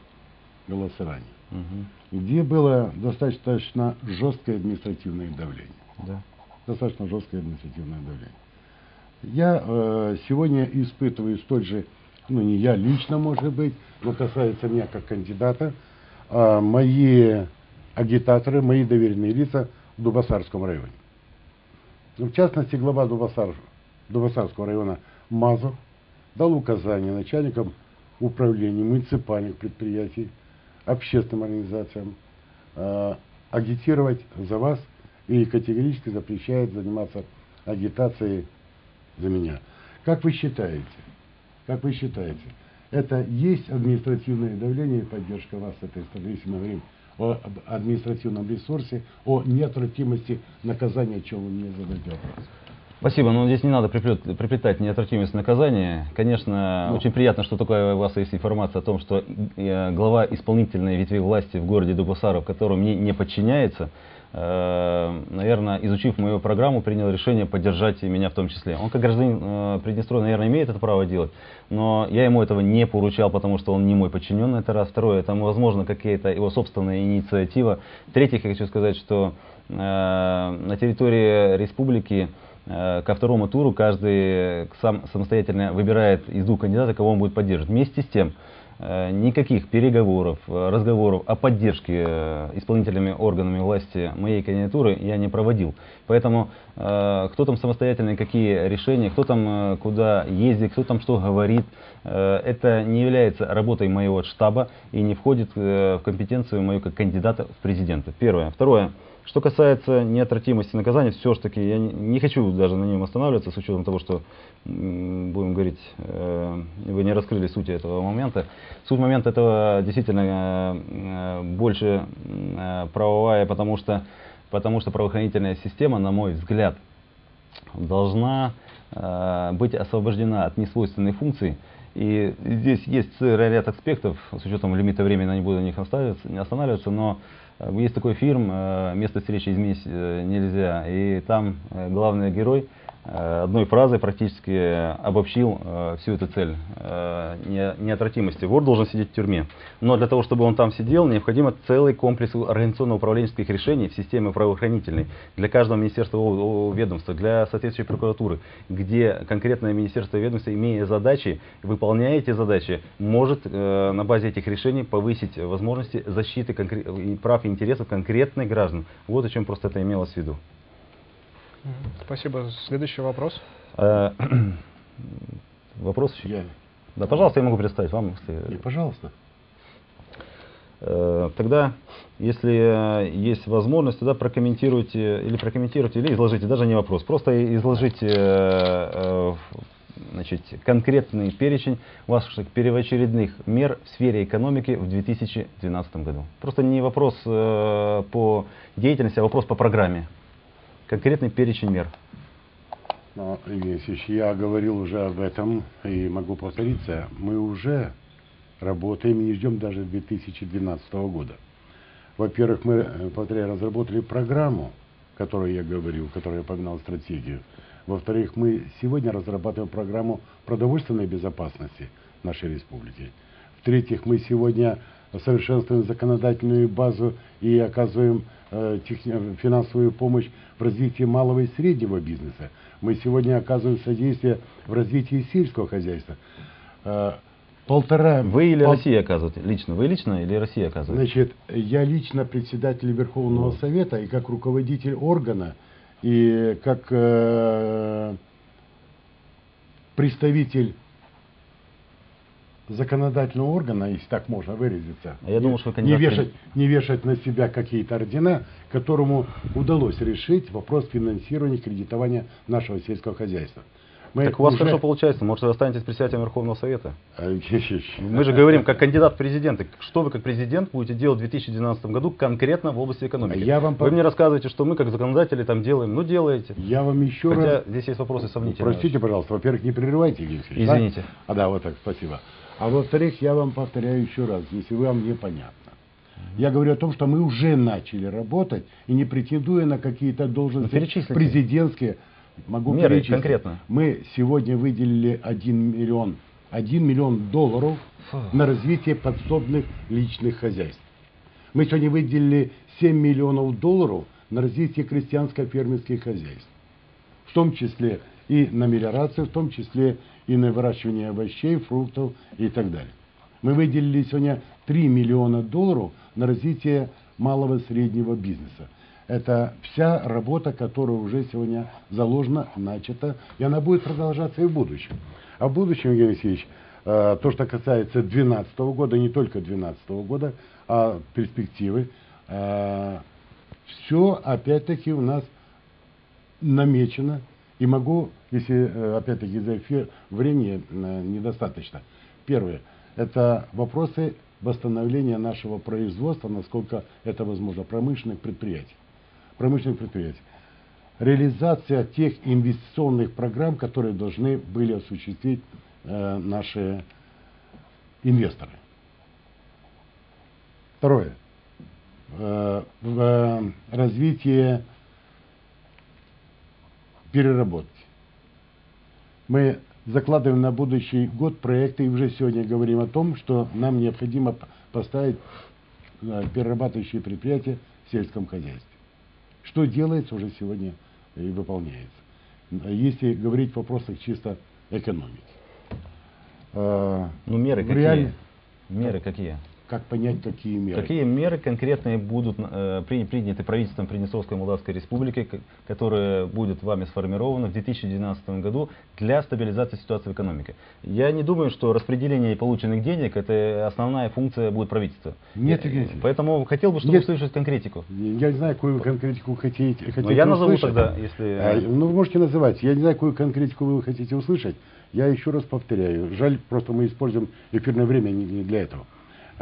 голосования, Мгм. где было достаточно жесткое административное давление Да. достаточно жесткое административное давление. Я э, сегодня испытываю столь же, ну не я лично, может быть, но касается меня как кандидата, мои агитаторы, мои доверенные лица в Дубасарском районе. Ну, В частности, глава Дубасар, Дубасарского района Мазов дал указания начальникам управления муниципальных предприятий, общественным организациям э, агитировать за вас и категорически запрещает заниматься агитацией за меня. Как вы считаете? Как вы считаете? Это есть административное давление и поддержка вас с этой стороны, если мы говорим о административном ресурсе, о неотвратимости наказания, чем вы мне вопрос. Спасибо, но здесь не надо приплет- приплетать неотвратимость наказания. Конечно, Ну. очень приятно, что такое у вас есть информация о том, что э, глава исполнительной ветви власти в городе Дубасаров, который мне не подчиняется, э, наверное, изучив мою программу, принял решение поддержать и меня в том числе. Он как гражданин э, Приднестровья, наверное, имеет это право делать, но я ему этого не поручал, потому что он не мой подчиненный, это раз. Второе, это, возможно, какая-то его собственная инициатива. Третье, я хочу сказать, что на территории республики ко второму туру каждый сам самостоятельно выбирает из двух кандидатов, кого он будет поддерживать. Вместе с тем, э, никаких переговоров, э, разговоров о поддержке э, исполнительными органами власти моей кандидатуры я не проводил. Поэтому э, кто там самостоятельно какие решения, кто там э, куда ездит, кто там что говорит, э, это не является работой моего штаба и не входит э, в компетенцию мою как кандидата в президенты. Первое. Второе. Что касается неотвратимости наказания, все-таки я не, хочу даже на нем останавливаться, с учетом того, что, будем говорить, э, вы не раскрыли суть этого момента. Суть момента этого действительно э, больше э, правовая, потому что, потому что правоохранительная система, на мой взгляд, должна быть освобождена от несвойственных функций. И здесь есть целый ряд аспектов, с учетом лимита времени, не буду на них останавливаться, но есть такой фильм э, «Место встречи изменить э, нельзя», и там э, главный герой одной фразой практически обобщил э, всю эту цель э, не- неотвратимости. Вор должен сидеть в тюрьме. Но для того, чтобы он там сидел, необходимо целый комплекс организационно-управленческих решений в системе правоохранительной для каждого министерства ведомства, для соответствующей прокуратуры, где конкретное министерство и ведомство, имея задачи, выполняя эти задачи, может э, на базе этих решений повысить возможности защиты прав и интересов конкретных граждан. Вот о чем просто это имелось в виду. Спасибо. Следующий вопрос. Э, (clears throat) Вопрос еще? Я... Да, пожалуйста, я могу представить вам. если- И, пожалуйста. Э, Тогда Если э, есть возможность, тогда прокомментируйте или прокомментируйте, или изложите, даже не вопрос, просто изложите значит, конкретный перечень ваших первоочередных мер в сфере экономики в 2012 году. Просто не вопрос по деятельности, а вопрос по программе. Конкретный перечень мер. Но, Евгений я говорил уже об этом и могу повториться. Мы уже работаем и не ждем даже 2012 года. Во-первых, мы, э, повторяю, разработали программу, которую я говорил, которую я погнал стратегию. Во-вторых, мы сегодня разрабатываем программу продовольственной безопасности нашей республики. В-третьих, мы сегодня совершенствуем законодательную базу и оказываем э, финансовую помощь в развитии малого и среднего бизнеса. Мы сегодня оказываем содействие в развитии сельского хозяйства. Э, полтора... Вы или пол... Россия оказываете? Лично? Вы лично или Россия оказывает? Значит, я лично председатель Верховного Совета и как руководитель органа и как э, представитель законодательного органа, если так можно выразиться, а я думал, что не, вешать, не вешать на себя какие-то ордена, которому удалось решить вопрос финансирования и кредитования нашего сельского хозяйства. Мы так у вас уже... хорошо получается, может вы останетесь председателем Верховного Совета? А, (laughs) Мы же говорим, как кандидат в президенты, что вы как президент будете делать в 2012 году конкретно в области экономики? Я вам... Вы мне рассказываете, что мы как законодатели там делаем, ну делаете. Я вам еще Хотя раз... здесь есть вопросы сомнительные. Простите, пожалуйста, во-первых, не прерывайте, Евгений Извините. Да? А да, вот так, спасибо. А во-вторых, я вам повторяю еще раз, если вам непонятно. Я говорю о том, что мы уже начали работать и не претендуя на какие-то должности ну, президентские, Могу Меры перечислить. конкретно. Мы сегодня выделили 1 миллион, 1 миллион долларов Фу. на развитие подсобных личных хозяйств. Мы сегодня выделили 7 миллионов долларов на развитие крестьянско-фермерских хозяйств. В том числе и на мелиорацию, в том числе и на выращивание овощей, фруктов и так далее. Мы выделили сегодня 3 миллиона долларов на развитие малого и среднего бизнеса. Это вся работа, которая уже сегодня заложена, начата, и она будет продолжаться и в будущем. А в будущем, Евгений Алексеевич, э, то, что касается 2012 года, не только 2012 года, а перспективы, э, все опять-таки у нас намечено. И могу, если э, опять-таки за эфир времени недостаточно. Первое, это вопросы восстановления нашего производства, насколько это возможно, промышленных предприятий промышленных предприятий. Реализация тех инвестиционных программ, которые должны были осуществить э, наши инвесторы. Второе. Э, в э, развитие переработки. Мы закладываем на будущий год проекты и уже сегодня говорим о том, что нам необходимо поставить э, перерабатывающие предприятия в сельском хозяйстве что делается уже сегодня и выполняется. Если говорить в вопросах чисто экономики. А, ну, меры какие? Реаль... Меры какие? Как понять, какие меры? Какие меры конкретные будут э, приняты правительством Приднестровской Молдавской Республики, которые будут вами сформированы в 2012 году для стабилизации ситуации в экономике? Я не думаю, что распределение полученных денег это основная функция будет правительства. Нет, я, Поэтому хотел бы, чтобы Нет. услышать конкретику. Я не знаю, какую вы конкретику хотите, хотите Но я назову тогда, если... А, ну, вы можете называть. Я не знаю, какую конкретику вы хотите услышать. Я еще раз повторяю. Жаль, просто мы используем эфирное время не для этого.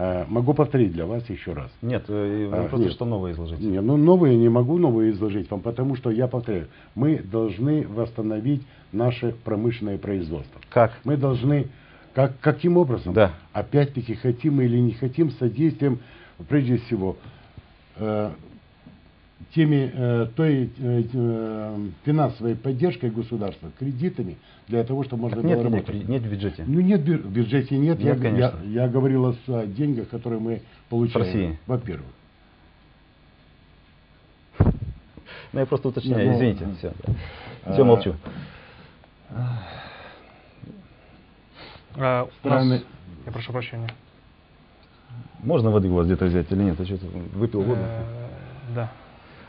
А, могу повторить для вас еще раз. Нет, э, вы а, просто нет, что новое изложить. Нет, ну новые не могу новые изложить вам, потому что я повторяю, мы должны восстановить наше промышленное производство. Как? Мы должны, как, каким образом? Да. Опять-таки, хотим мы или не хотим, содействием, прежде всего, э, теми, э, той э, э, финансовой поддержкой государства, кредитами, для того, чтобы можно так было нет, работать. Нет, в бюджете. Ну нет в бюджете нет. нет я, я, я говорил о, деньгах, которые мы получаем. России. Во-первых. Ну я просто уточняю, нет, извините. Ну, все, а, все молчу. А, Страны... Я прошу прощения. Можно воды у вас где-то взять или нет? Я что-то выпил воду. Да.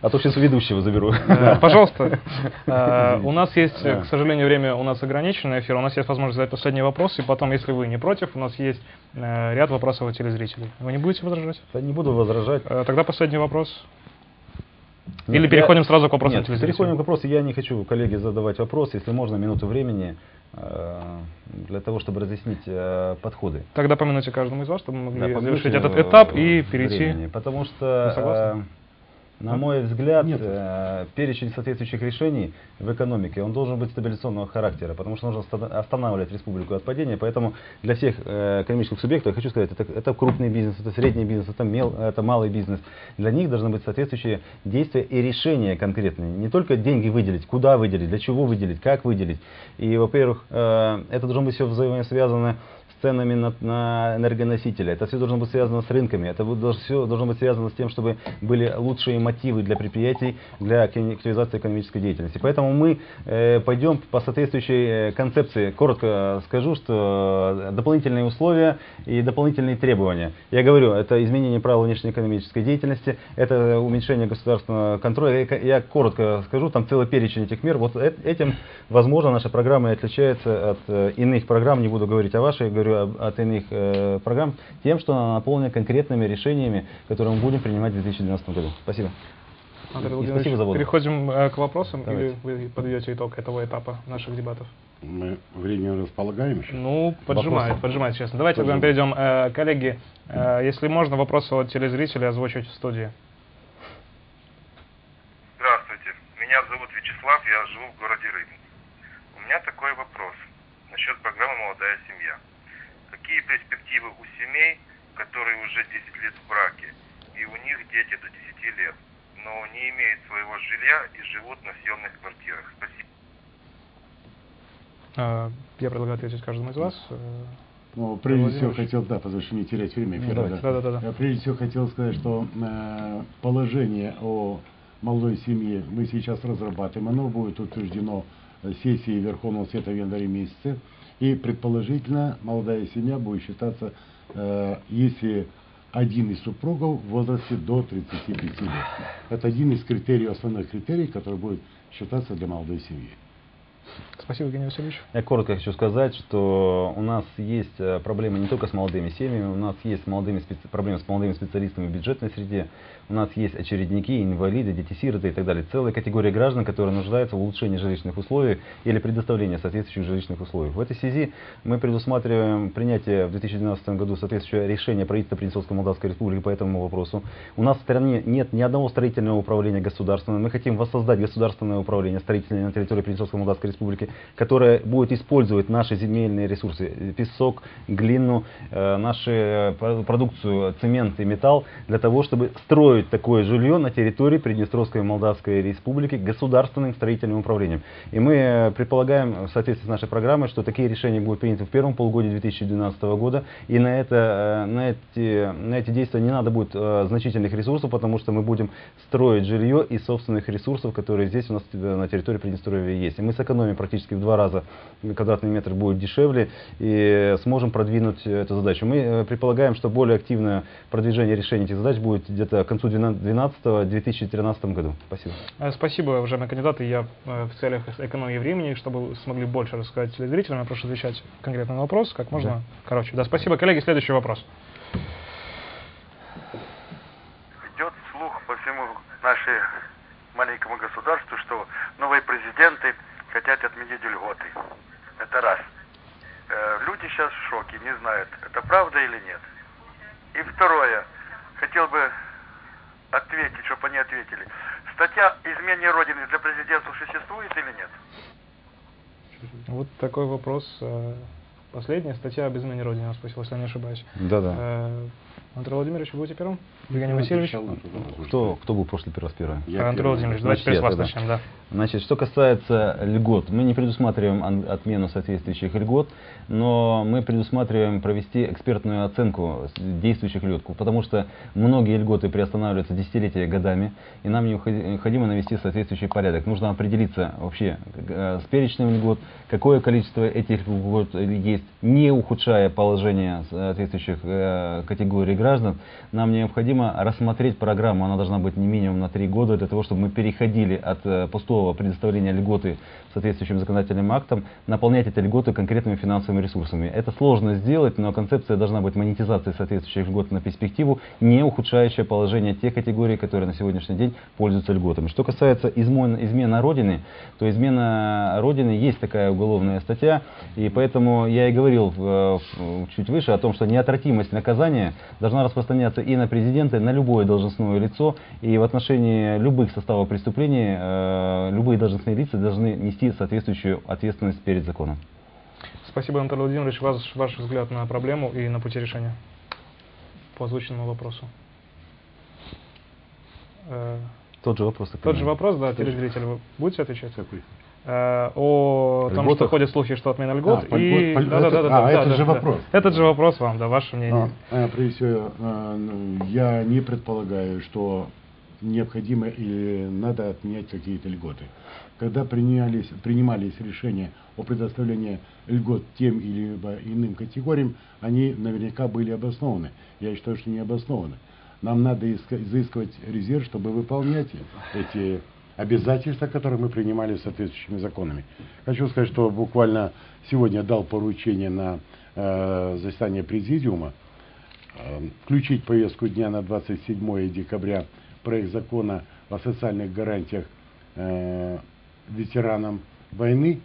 А то сейчас ведущего заберу. Э, (laughs) Пожалуйста. Э, У нас есть, к сожалению, время у нас ограниченное эфир. У нас есть возможность задать последний вопрос. И потом, если вы не против, у нас есть э, ряд вопросов от телезрителей. Вы не будете возражать? Да не буду возражать. Тогда последний вопрос. Нет, Или я- переходим сразу к вопросам Нет, переходим к вопросу. Я не хочу, коллеги, задавать вопрос. Если можно, минуту времени для того, чтобы разъяснить подходы. Тогда по минуте каждому из вас, чтобы мы Да, могли по завершить этот этап и перейти. времени. Потому что, на мой взгляд, Нет. э, перечень соответствующих решений в экономике, он должен быть стабилизационного характера, потому что нужно оста- останавливать республику от падения. Поэтому для всех э, экономических субъектов, я хочу сказать, это, это крупный бизнес, это средний бизнес, это, мел, это малый бизнес. Для них должны быть соответствующие действия и решения конкретные. Не только деньги выделить, куда выделить, для чего выделить, как выделить. И, во-первых, э, это должно быть все взаимосвязано ценами на, на энергоносители. Это все должно быть связано с рынками. Это все должно быть связано с тем, чтобы были лучшие мотивы для предприятий для актив- активизации экономической деятельности. Поэтому мы э, пойдем по соответствующей э, концепции. Коротко скажу, что э, дополнительные условия и дополнительные требования. Я говорю, это изменение правил внешнеэкономической деятельности, это уменьшение государственного контроля. Я, я коротко скажу, там целый перечень этих мер. Вот этим, возможно, наша программа и отличается от э, иных программ. Не буду говорить о вашей, говорю об- от иных э, программ, тем, что она наполнена конкретными решениями, которые мы будем принимать в 2012 году. Спасибо. Андрей И Владимирович, спасибо за воду. переходим э, к вопросам, Давайте. или вы подведете итог этого этапа наших дебатов? Мы времени располагаем еще. Ну, поджимает, Вопросы? поджимает, честно. Давайте тогда перейдем. Э, коллеги, э, если можно, вопросы от телезрителей озвучивать в студии. Здравствуйте, меня зовут Вячеслав, я живу в городе Рыбинск. У меня такой вопрос насчет программы «Молодая семья». Какие перспективы у семей, которые уже 10 лет в браке, и у них дети до 10 лет, но не имеют своего жилья и живут на съемных квартирах? Спасибо. Э, я предлагаю ответить каждому из вас. Э, Ну, прежде всего Владимирович. хотел, да, позвольте не терять время Ну, эфира, давайте. да. Да-да-да. Я прежде всего хотел сказать, что э, положение о молодой семье мы сейчас разрабатываем. Оно будет утверждено сессией Верховного Совета в январе месяце. И предположительно молодая семья будет считаться, э, если один из супругов в возрасте до 35 лет. Это один из критериев, основных критериев, который будет считаться для молодой семьи. Спасибо, Евгений Васильевич. Я коротко хочу сказать, что у нас есть э, проблемы не только с молодыми семьями, у нас есть молодыми специ- проблемы с молодыми специалистами в бюджетной среде, у нас есть очередники, инвалиды, дети-сироты и так далее. Целая категория граждан, которые нуждаются в улучшении жилищных условий или предоставлении соответствующих жилищных условий. В этой связи мы предусматриваем принятие в 2012 году соответствующего решения правительства Приднестровской Молдавской Республики по этому вопросу. У нас в стране нет ни одного строительного управления государственного. Мы хотим воссоздать государственное управление строительное на территории Приднестровской Молдавской Республики, которое будет использовать наши земельные ресурсы, песок, глину, э, нашу э, про- продукцию, цемент и металл, для того, чтобы строить такое жилье на территории Приднестровской Молдавской Республики государственным строительным управлением. И мы э, предполагаем, в соответствии с нашей программой, что такие решения будут приняты в первом полугодии 2012 года, и на, это, на, эти, на эти действия не надо будет значительных ресурсов, потому что мы будем строить жилье из собственных ресурсов, которые здесь у нас на территории Приднестровья есть. И мы сэкономим практически в два раза, квадратный метр будет дешевле, и сможем продвинуть эту задачу. Мы э, предполагаем, что более активное продвижение решения этих задач будет где-то к концу 2012-2013 году. Спасибо. Э, Спасибо, уважаемые кандидаты. Я э, в целях экономии времени, чтобы смогли больше рассказать телезрителям, я прошу отвечать конкретно на вопрос, как можно короче. Да, спасибо. Коллеги, следующий вопрос. Идет слух по всему нашему маленькому государству, что новые президенты хотят отменить льготы. Это раз. Э, Люди сейчас в шоке, не знают, это правда или нет. И второе, хотел бы ответить, чтобы они ответили. Статья «Изменение Родины» для президентства существует или нет? Вот такой вопрос. э, Последняя статья об измене Родины, я спросил, если я не ошибаюсь. Да-да. Андрей Владимирович, вы будете первым? Евгений Ну, Васильевич? вопрос. Кто, кто был прошлый первый? Я Андрей первый. Владимирович, давайте Значит, теперь с вас начнем, да. Значит, что касается льгот, мы не предусматриваем отмену соответствующих льгот, но мы предусматриваем провести экспертную оценку действующих льгот, потому что многие льготы приостанавливаются десятилетия годами, и нам необходи- необходимо навести соответствующий порядок. Нужно определиться вообще э, с перечнем льгот, какое количество этих льгот есть, не ухудшая положение соответствующих э, категорий граждан, нам необходимо рассмотреть программу. Она должна быть не минимум на три года, для того, чтобы мы переходили от э, пустого предоставления льготы соответствующим законодательным актам, наполнять эти льготы конкретными финансовыми ресурсами. Это сложно сделать, но концепция должна быть монетизации соответствующих льгот на перспективу, не ухудшающая положение тех категорий, которые на сегодняшний день пользуются льготами. Что касается измен, измена Родины, то измена Родины есть такая уголовная статья, и поэтому я и говорил э, чуть выше о том, что неотвратимость наказания должна распространяться и на президента, и на любое должностное лицо, и в отношении любых составов преступлений э, любые должностные лица должны нести соответствующую ответственность перед законом. Спасибо, Анатолий Владимирович. Ваш, ваш взгляд на проблему и на пути решения по озвученному вопросу. Э, Тот же вопрос. Тот же вопрос, да, телезритель. Вы будете отвечать? Какой? Э, о Льготах? том, что ходят слухи, что отмена льгот. А, и... да, да, да, а, да, это да, же да. вопрос. Этот же вопрос вам, да, ваше мнение. А, а, прежде всего, ну, я не предполагаю, что необходимо или надо отменять какие-то льготы. Когда принялись, принимались решения о предоставлении льгот тем или иным категориям, они наверняка были обоснованы. Я считаю, что не обоснованы. Нам надо изыскивать резерв, чтобы выполнять эти обязательства, которые мы принимали соответствующими законами. Хочу сказать, что буквально сегодня дал поручение на э, заседание президиума э, включить повестку дня на 27 декабря проект закона о социальных гарантиях э, ветеранам войны,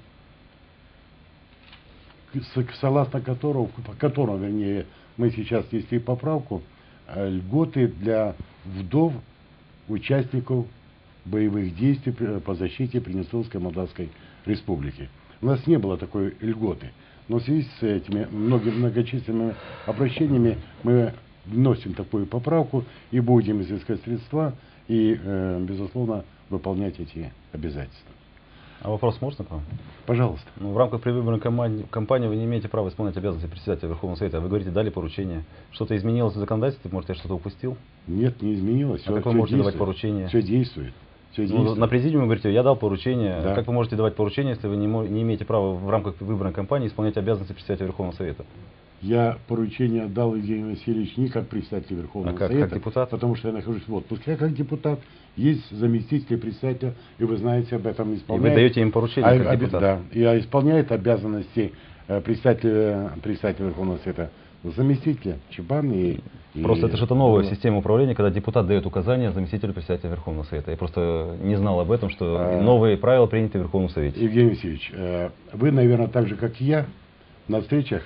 согласно которому, по которому, вернее, мы сейчас внесли поправку, э, льготы для вдов участников боевых действий при- по защите Приднестровской Молдавской Республики. У нас не было такой льготы. Но в связи с этими многими многочисленными обращениями мы вносим такую поправку и будем изыскать средства и, э, безусловно, выполнять эти обязательства. А вопрос можно к вам? Пожалуйста. Ну, в рамках предвыборной кампании, вы не имеете права исполнять обязанности председателя Верховного Совета. Вы говорите, дали поручение. Что-то изменилось в законодательстве? Может, я что-то упустил? Нет, не изменилось. А как вы можете давать поручения? Все действует. Все Ну, на президиуме говорите, я дал поручение. Да. Как вы можете давать поручение, если вы не, не имеете права в рамках выборной кампании исполнять обязанности председателя Верховного Совета? Я поручение отдал Евгений Васильевич не как председатель Верховного А как- Совета, как депутат? потому что я нахожусь в отпуске. Я как депутат, есть заместитель председателя, и вы знаете об этом И исполняет. вы даете им поручение А- как депутат? Да, и исполняет обязанности э, председателя, председателя Верховного Совета заместителя Чебан и... и- Просто это что-то новая система управления, когда депутат дает указания заместителю председателя Верховного Совета. Я просто не знал об этом, что А. новые правила приняты в Верховном Совете. Евгений Васильевич, э, вы, наверное, так же, как и я, на встречах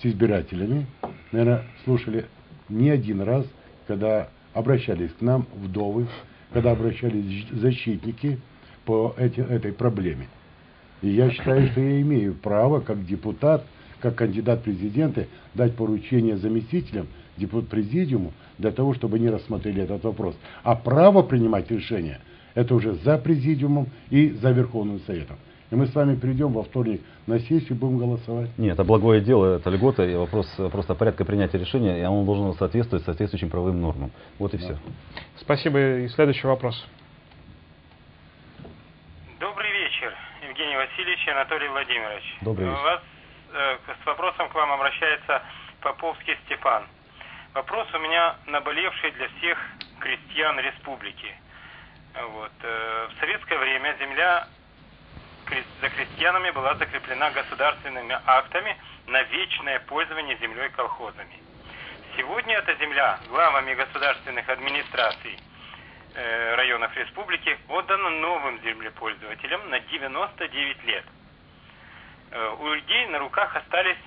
с избирателями, наверное, слушали не один раз, когда обращались к нам вдовы, когда обращались защитники по эти, этой проблеме. И я считаю, что я имею право, как депутат, как кандидат в президенты, дать поручение заместителям, депутат президиуму, для того, чтобы они рассмотрели этот вопрос. А право принимать решения, это уже за президиумом и за Верховным Советом. И мы с вами придем во вторник на сессию, будем голосовать. Нет, это благое дело, это льгота, и вопрос просто порядка принятия решения, и он должен соответствовать соответствующим правовым нормам. Вот и все. Спасибо. И следующий вопрос. Добрый вечер, Евгений Васильевич и Анатолий Владимирович. Добрый вечер. У вас с вопросом к вам обращается Поповский Степан. Вопрос у меня наболевший для всех крестьян республики. Вот. э, В советское время земля за крестьянами была закреплена государственными актами на вечное пользование землей колхозами. Сегодня эта земля главами государственных администраций э, районов республики отдана новым землепользователям на 99 лет. Э, У людей на руках остались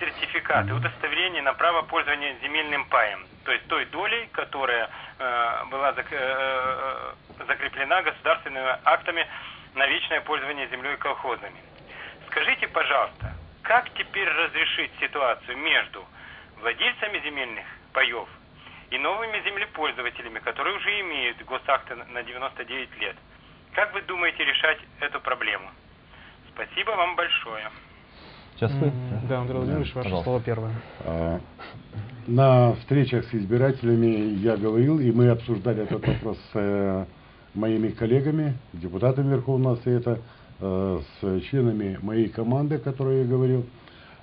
сертификаты, удостоверения на право пользования земельным паем, то есть той долей, которая э, была зак- э, закреплена государственными актами на вечное пользование землей колхозами. Скажите, пожалуйста, как теперь разрешить ситуацию между владельцами земельных паев и новыми землепользователями, которые уже имеют госакты на 99 лет? Как вы думаете решать эту проблему? Спасибо вам большое. Сейчас вы? Да, Андрей Владимирович, ваше Пожалуйста. слово первое. А, На встречах с избирателями я говорил, и мы обсуждали этот вопрос с э, моими коллегами, депутатами Верховного Совета, э, с членами моей команды, о которой я говорил,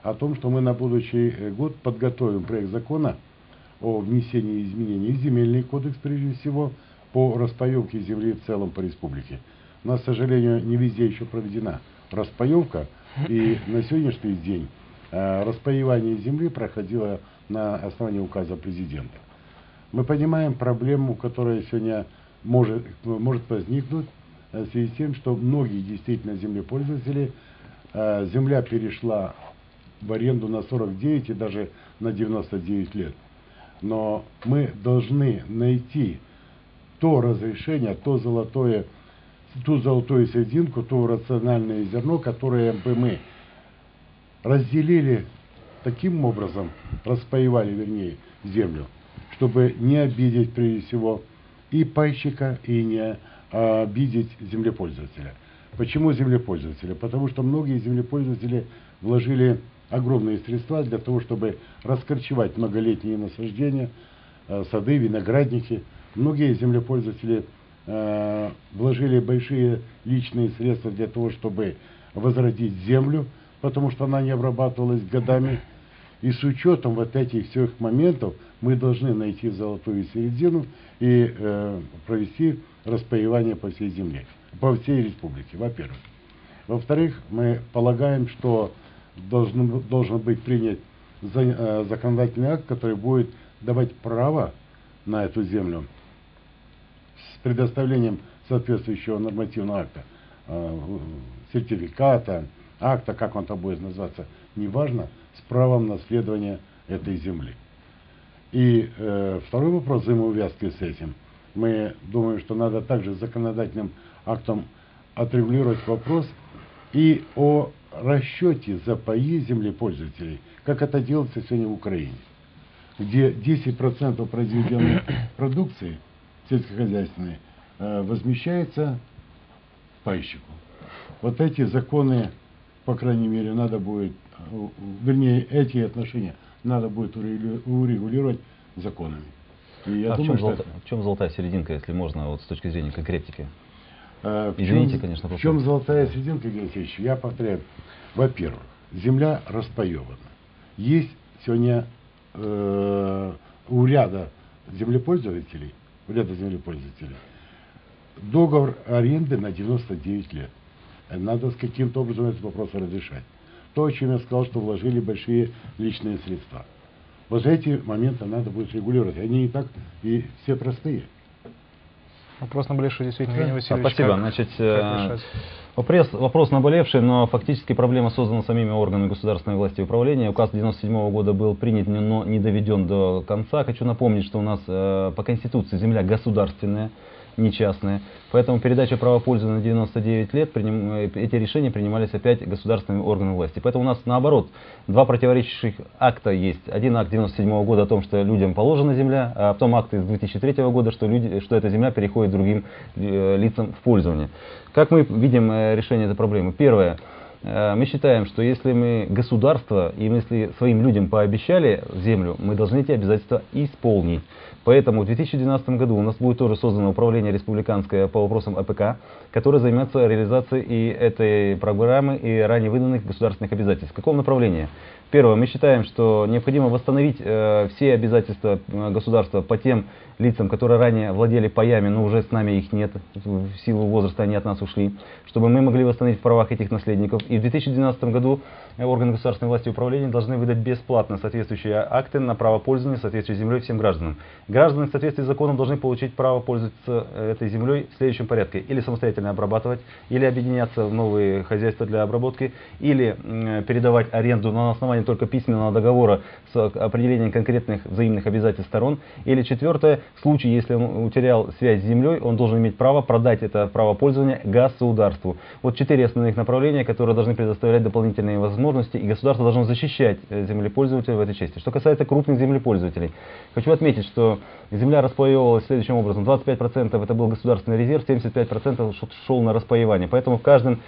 о том, что мы на будущий год подготовим проект закона о внесении изменений в земельный кодекс, прежде всего, по распаевке земли в целом по республике. У нас, к сожалению, не везде еще проведена распаевка, и на сегодняшний день э, распаевание земли проходило на основании указа президента. Мы понимаем проблему, которая сегодня может, может возникнуть э, в связи с тем, что многие действительно землепользователи, э, земля перешла в аренду на 49 и даже на 99 лет. Но мы должны найти то разрешение, то золотое, ту золотую серединку, то рациональное зерно, которое бы мы разделили таким образом, распаевали, вернее, землю, чтобы не обидеть, прежде всего, и пайщика, и не а, обидеть землепользователя. Почему землепользователя? Потому что многие землепользователи вложили огромные средства для того, чтобы раскорчевать многолетние насаждения, а, сады, виноградники. Многие землепользователи э, вложили большие личные средства для того, чтобы возродить землю, потому что она не обрабатывалась годами. И с учетом вот этих всех моментов мы должны найти золотую середину и э, провести распаевание по всей земле, по всей республике, во-первых. Во-вторых, мы полагаем, что должен, должен быть принят э, законодательный акт, который будет давать право на эту землю с предоставлением соответствующего нормативного акта, э, сертификата, акта, как он там будет называться, неважно, с правом наследования этой земли. И э, второй вопрос взаимоувязки с этим. Мы думаем, что надо также законодательным актом отрегулировать вопрос и о расчете за паи землепользователей, как это делается сегодня в Украине, где 10% произведенной (coughs) продукции сельскохозяйственной э, возмещается пайщику. Вот эти законы, по крайней мере, надо будет вернее, эти отношения надо будет урегулировать законами. И я а думаю, в, чем что... золото... в чем золотая серединка, если можно, вот с точки зрения конкретики? А, Извините, чем, конечно. В чем золотая серединка, Евгений Алексеевич? Я повторяю. Во-первых, земля распаевана. Есть сегодня э, у ряда землепользователей, у ряда землепользователей договор аренды на 99 лет. Надо с каким-то образом этот вопрос разрешать то, о чем я сказал, что вложили большие личные средства. Вот эти моменты надо будет регулировать. Они и так и все простые. Вопрос наболевший действительно, Евгений Васильевич. А, спасибо. Как, Значит, как э, вопрос, вопрос наболевший, но фактически проблема создана самими органами государственной власти и управления. Указ 97 года был принят, но не доведен до конца. Хочу напомнить, что у нас э, по Конституции земля государственная не частные. Поэтому передача права пользования на 99 лет, приним, э, эти решения принимались опять государственными органами власти. Поэтому у нас наоборот, два противоречащих акта есть. Один акт 97 года о том, что людям положена земля, а потом акт из 2003 года, что, люди, что эта земля переходит другим э, лицам в пользование. Как мы видим э, решение этой проблемы? Первое. Мы считаем, что если мы государство, и если своим людям пообещали землю, мы должны эти обязательства исполнить. Поэтому в 2012 году у нас будет тоже создано управление республиканское по вопросам АПК, которое займется реализацией и этой программы и ранее выданных государственных обязательств. В каком направлении? Первое, мы считаем, что необходимо восстановить э, все обязательства э, государства по тем лицам, которые ранее владели паями, но уже с нами их нет, в силу возраста они от нас ушли, чтобы мы могли восстановить в правах этих наследников. И в 2012 году органы государственной власти и управления должны выдать бесплатно соответствующие акты на право пользования соответствующей землей всем гражданам. Граждане в соответствии с законом должны получить право пользоваться э, этой землей в следующем порядке. Или самостоятельно обрабатывать, или объединяться в новые хозяйства для обработки, или передавать аренду на основании только письменного договора с определением конкретных взаимных обязательств сторон. Или четвертое, в случае, если он утерял связь с землей, он должен иметь право продать это право пользования государству. Вот четыре основных направления, которые должны предоставлять дополнительные возможности, и государство должно защищать э, землепользователей в этой части. Что касается крупных землепользователей, хочу отметить, что земля распаевывалась следующим образом. 25% это был государственный резерв, 75% шел на распаевание. Поэтому в каждом,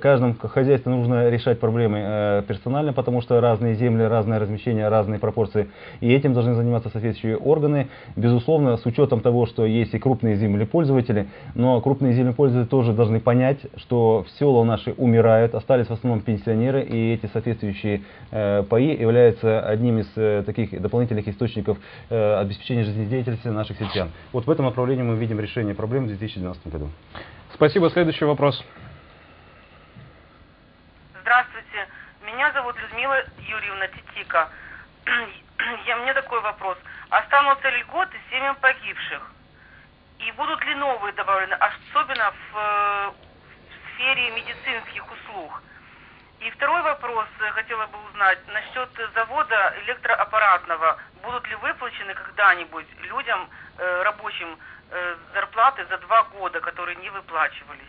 каждом хозяйстве нужно решать проблемы э, персонально, потому что разные земли, разное размещение, разные пропорции. И этим должны заниматься соответствующие органы. Безусловно, с учетом того, что есть и крупные землепользователи, но крупные землепользователи тоже должны понять, что села наши умирают, остались в основном пенсионеры, и эти соответствующие э, паи являются одним из э, таких дополнительных источников э, обеспечения жизнедеятельности наших сельчан. Вот в этом направлении мы видим решение проблем в 2012 году. Спасибо. Следующий вопрос. Здравствуйте, меня зовут Людмила Юрьевна Титика. (clears throat) Я, мне такой вопрос. Останутся льготы семьям погибших? И будут ли новые добавлены, особенно в, в сфере медицинских услуг? И второй вопрос э, хотела бы узнать насчет завода электроаппаратного. Будут ли выплачены когда-нибудь людям, э, рабочим, э, зарплаты за два года, которые не выплачивались?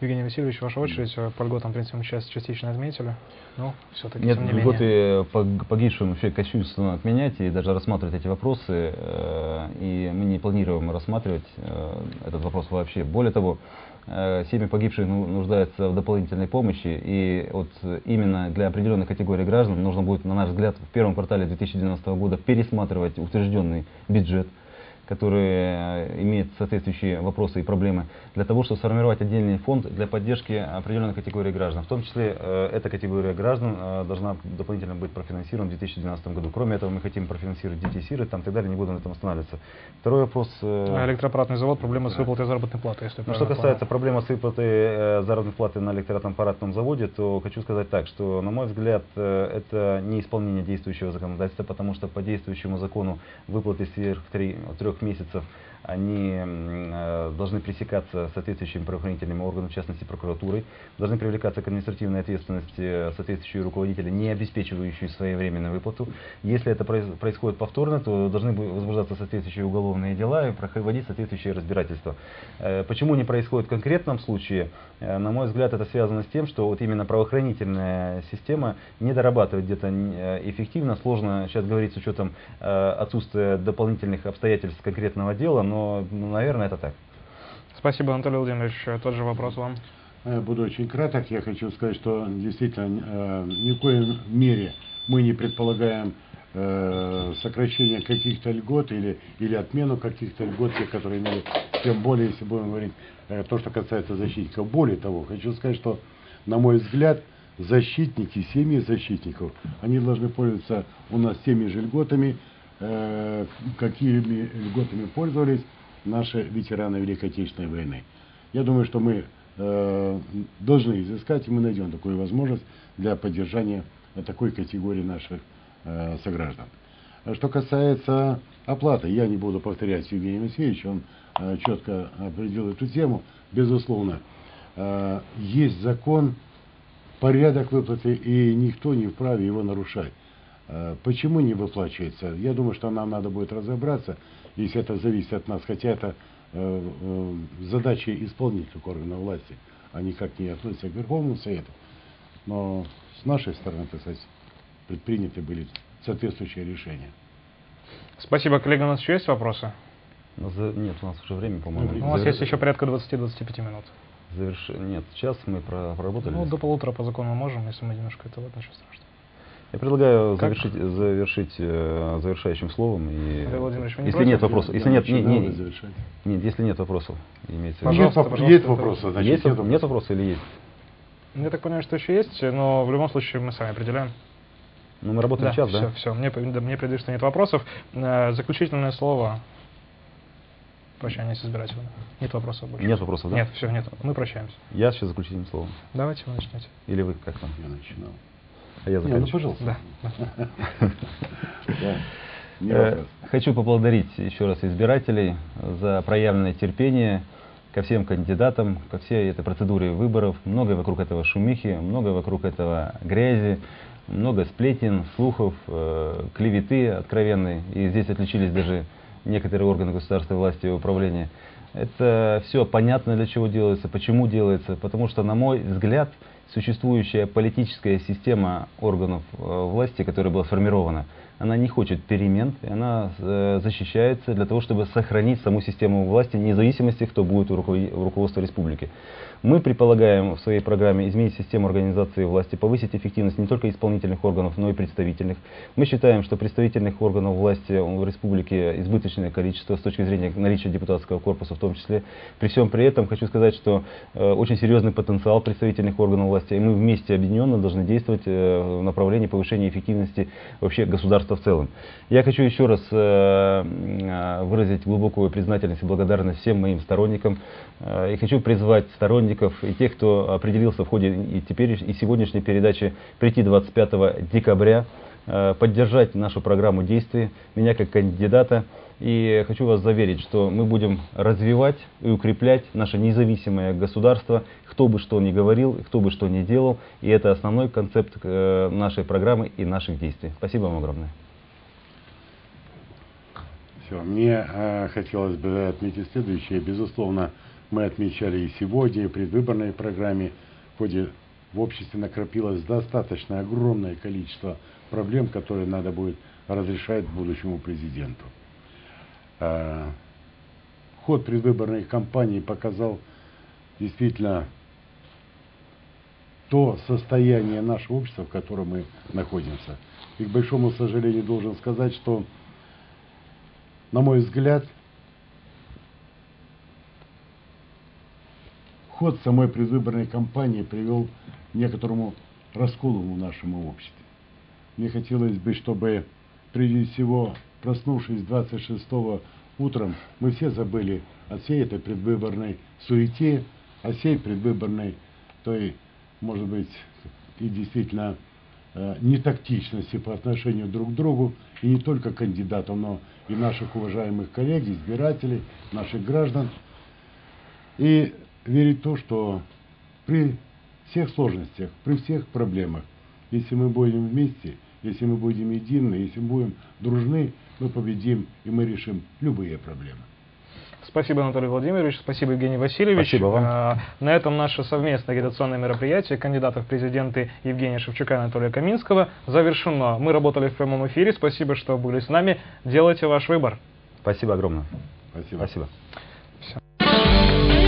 Евгений Васильевич, ваша очередь. По льготам, в принципе, мы сейчас частично отметили. Но все-таки, Нет, тем не менее. льготы пог- погибшим вообще кощунственно отменять и даже рассматривать эти вопросы. э, И мы не планируем рассматривать э, этот вопрос вообще. Более того, семьи погибших ну- нуждаются в дополнительной помощи. И вот именно для определенной категории граждан нужно будет, на наш взгляд, в первом квартале 2012 года пересматривать утвержденный бюджет который э, имеет соответствующие вопросы и проблемы, для того, чтобы сформировать отдельный фонд для поддержки определенной категории граждан. В том числе э, эта категория граждан э, должна дополнительно быть профинансирована в 2012 году. Кроме этого, мы хотим профинансировать детей сирот, там и так далее, не буду на этом останавливаться. Второй вопрос. А Электроаппаратный завод, проблема с выплатой заработной платы, если ну, что касается проблемы с выплатой заработной платы на электроаппаратном заводе, то хочу сказать так, что, на мой взгляд, это не исполнение действующего законодательства, потому что по действующему закону выплаты сверх три- трех месяцев они э, должны пресекаться соответствующими правоохранительными органами, в частности прокуратурой, должны привлекаться к административной ответственности э, соответствующие руководители, не обеспечивающие своевременную выплату. Если это происходит повторно, то должны бу- возбуждаться соответствующие уголовные дела и проходить соответствующие разбирательства. Э, Почему не происходит в конкретном случае? На мой взгляд, это связано с тем, что вот именно правоохранительная система не дорабатывает где-то эффективно. Сложно сейчас говорить с учетом отсутствия дополнительных обстоятельств конкретного дела, но, ну, наверное, это так. Спасибо, Анатолий Владимирович. Э, Тот же вопрос вам. Э, Буду очень краток. Я хочу сказать, что действительно э, ни в коей мере мы не предполагаем э, сокращение каких-то льгот или, или отмену каких-то льгот, тех, которые имели, тем более, если будем говорить э, то, что касается защитников. Более того, хочу сказать, что, на мой взгляд, защитники, семьи защитников, они должны пользоваться у нас теми же льготами, э, какими льготами пользовались наши ветераны Великой Отечественной войны. Я думаю, что мы э, должны изыскать, и мы найдем такую возможность для поддержания такой категории наших э, сограждан. Что касается оплаты, я не буду повторять Евгения Васильевича, он четко определил эту тему. Безусловно, есть закон, порядок выплаты, и никто не вправе его нарушать. Э, Почему не выплачивается? Я думаю, что нам надо будет разобраться, если это зависит от нас, хотя это э, э, задачи исполнительных органов власти, а никак не относятся к Верховному Совету. Но с нашей стороны, так сказать, предприняты были соответствующие решения. Спасибо, коллега. У нас еще есть вопросы? Нет, у нас уже время, по-моему. Ну, у нас Завер- есть еще порядка 20-25 минут. заверш- Нет, час мы про- проработали. Ну, до полутора по закону можем, если мы немножко этого ничего страшного. Я предлагаю Как? завершить, завершить э, завершающим словом. И, Владимирович, вы не если нет вопросов, если нет, не- не- нет, если нет вопросов, имеется в виду. Пожалуйста, Нет, воп- пожалуйста, есть это- вопросы, значит, есть, нет нет вопросов или есть? Я так понимаю, что еще есть, но в любом случае мы сами определяем. Ну, мы работаем час, все, да? все. Мне, да, мне предвидит, что нет вопросов. Э, Заключительное слово. Прощание с избирателями. Нет вопросов больше. Нет вопросов, да? Нет, все, нет. Мы прощаемся. Я сейчас заключительным словом. Давайте вы начнете. Или вы как там? Я начинал. А я Не, ну, заканчиваю. пожалуйста. Да. Э. Хочу поблагодарить еще раз избирателей за проявленное терпение ко всем кандидатам, ко всей этой процедуре выборов. Много вокруг этого шумихи, много вокруг этого грязи, много сплетен, слухов, э, клеветы откровенной. И здесь отличились даже некоторые органы государственной власти и управления. Это все понятно, для чего делается, почему делается. Потому что, на мой взгляд, существующая политическая система органов э, власти, которая была сформирована, она не хочет перемен, и она э, защищается для того, чтобы сохранить саму систему власти, независимости, кто будет у руководства республики. Мы предполагаем в своей программе изменить систему организации власти, повысить эффективность не только исполнительных органов, но и представительных. Мы считаем, что представительных органов власти в республике избыточное количество с точки зрения наличия депутатского корпуса в том числе. При всем при этом хочу сказать, что э, очень серьезный потенциал представительных органов власти, и мы вместе объединенно должны действовать э, в направлении повышения эффективности вообще государства в целом. Я хочу еще раз э, э выразить глубокую признательность и благодарность всем моим сторонникам, э, и хочу призвать сторонников сторонников и тех, кто определился в ходе и, теперь, и сегодняшней передачи прийти 25 декабря, э, поддержать нашу программу действий, меня как кандидата. И хочу вас заверить, что мы будем развивать и укреплять наше независимое государство, кто бы что ни говорил, кто бы что ни делал. И это основной концепт э, нашей программы и наших действий. Спасибо вам огромное. Все, мне э, хотелось бы отметить следующее. Безусловно, мы отмечали и сегодня, и в предвыборной программе, в ходе в обществе накопилось достаточно огромное количество проблем, которые надо будет разрешать будущему президенту. А, ход предвыборной кампании показал действительно то состояние нашего общества, в котором мы находимся. И к большому сожалению должен сказать, что, на мой взгляд, ход самой предвыборной кампании привел к некоторому расколу в нашем обществе. Мне хотелось бы, чтобы прежде всего, проснувшись 26-го утром, мы все забыли о всей этой предвыборной суете, о всей предвыборной той, может быть, и действительно э, нетактичности по отношению друг к другу, и не только кандидатам, но и наших уважаемых коллег, избирателей, наших граждан. И верить в то, что при всех сложностях, при всех проблемах, если мы будем вместе, если мы будем едины, если мы будем дружны, мы победим и мы решим любые проблемы. Спасибо, Анатолий Владимирович, спасибо, Евгений Васильевич. Спасибо вам. А, на этом наше совместное агитационное мероприятие кандидатов в президенты Евгения Шевчука и Анатолия Каминского завершено. Мы работали в прямом эфире. Спасибо, что были с нами. Делайте ваш выбор. Спасибо огромное. Спасибо. Спасибо. Все.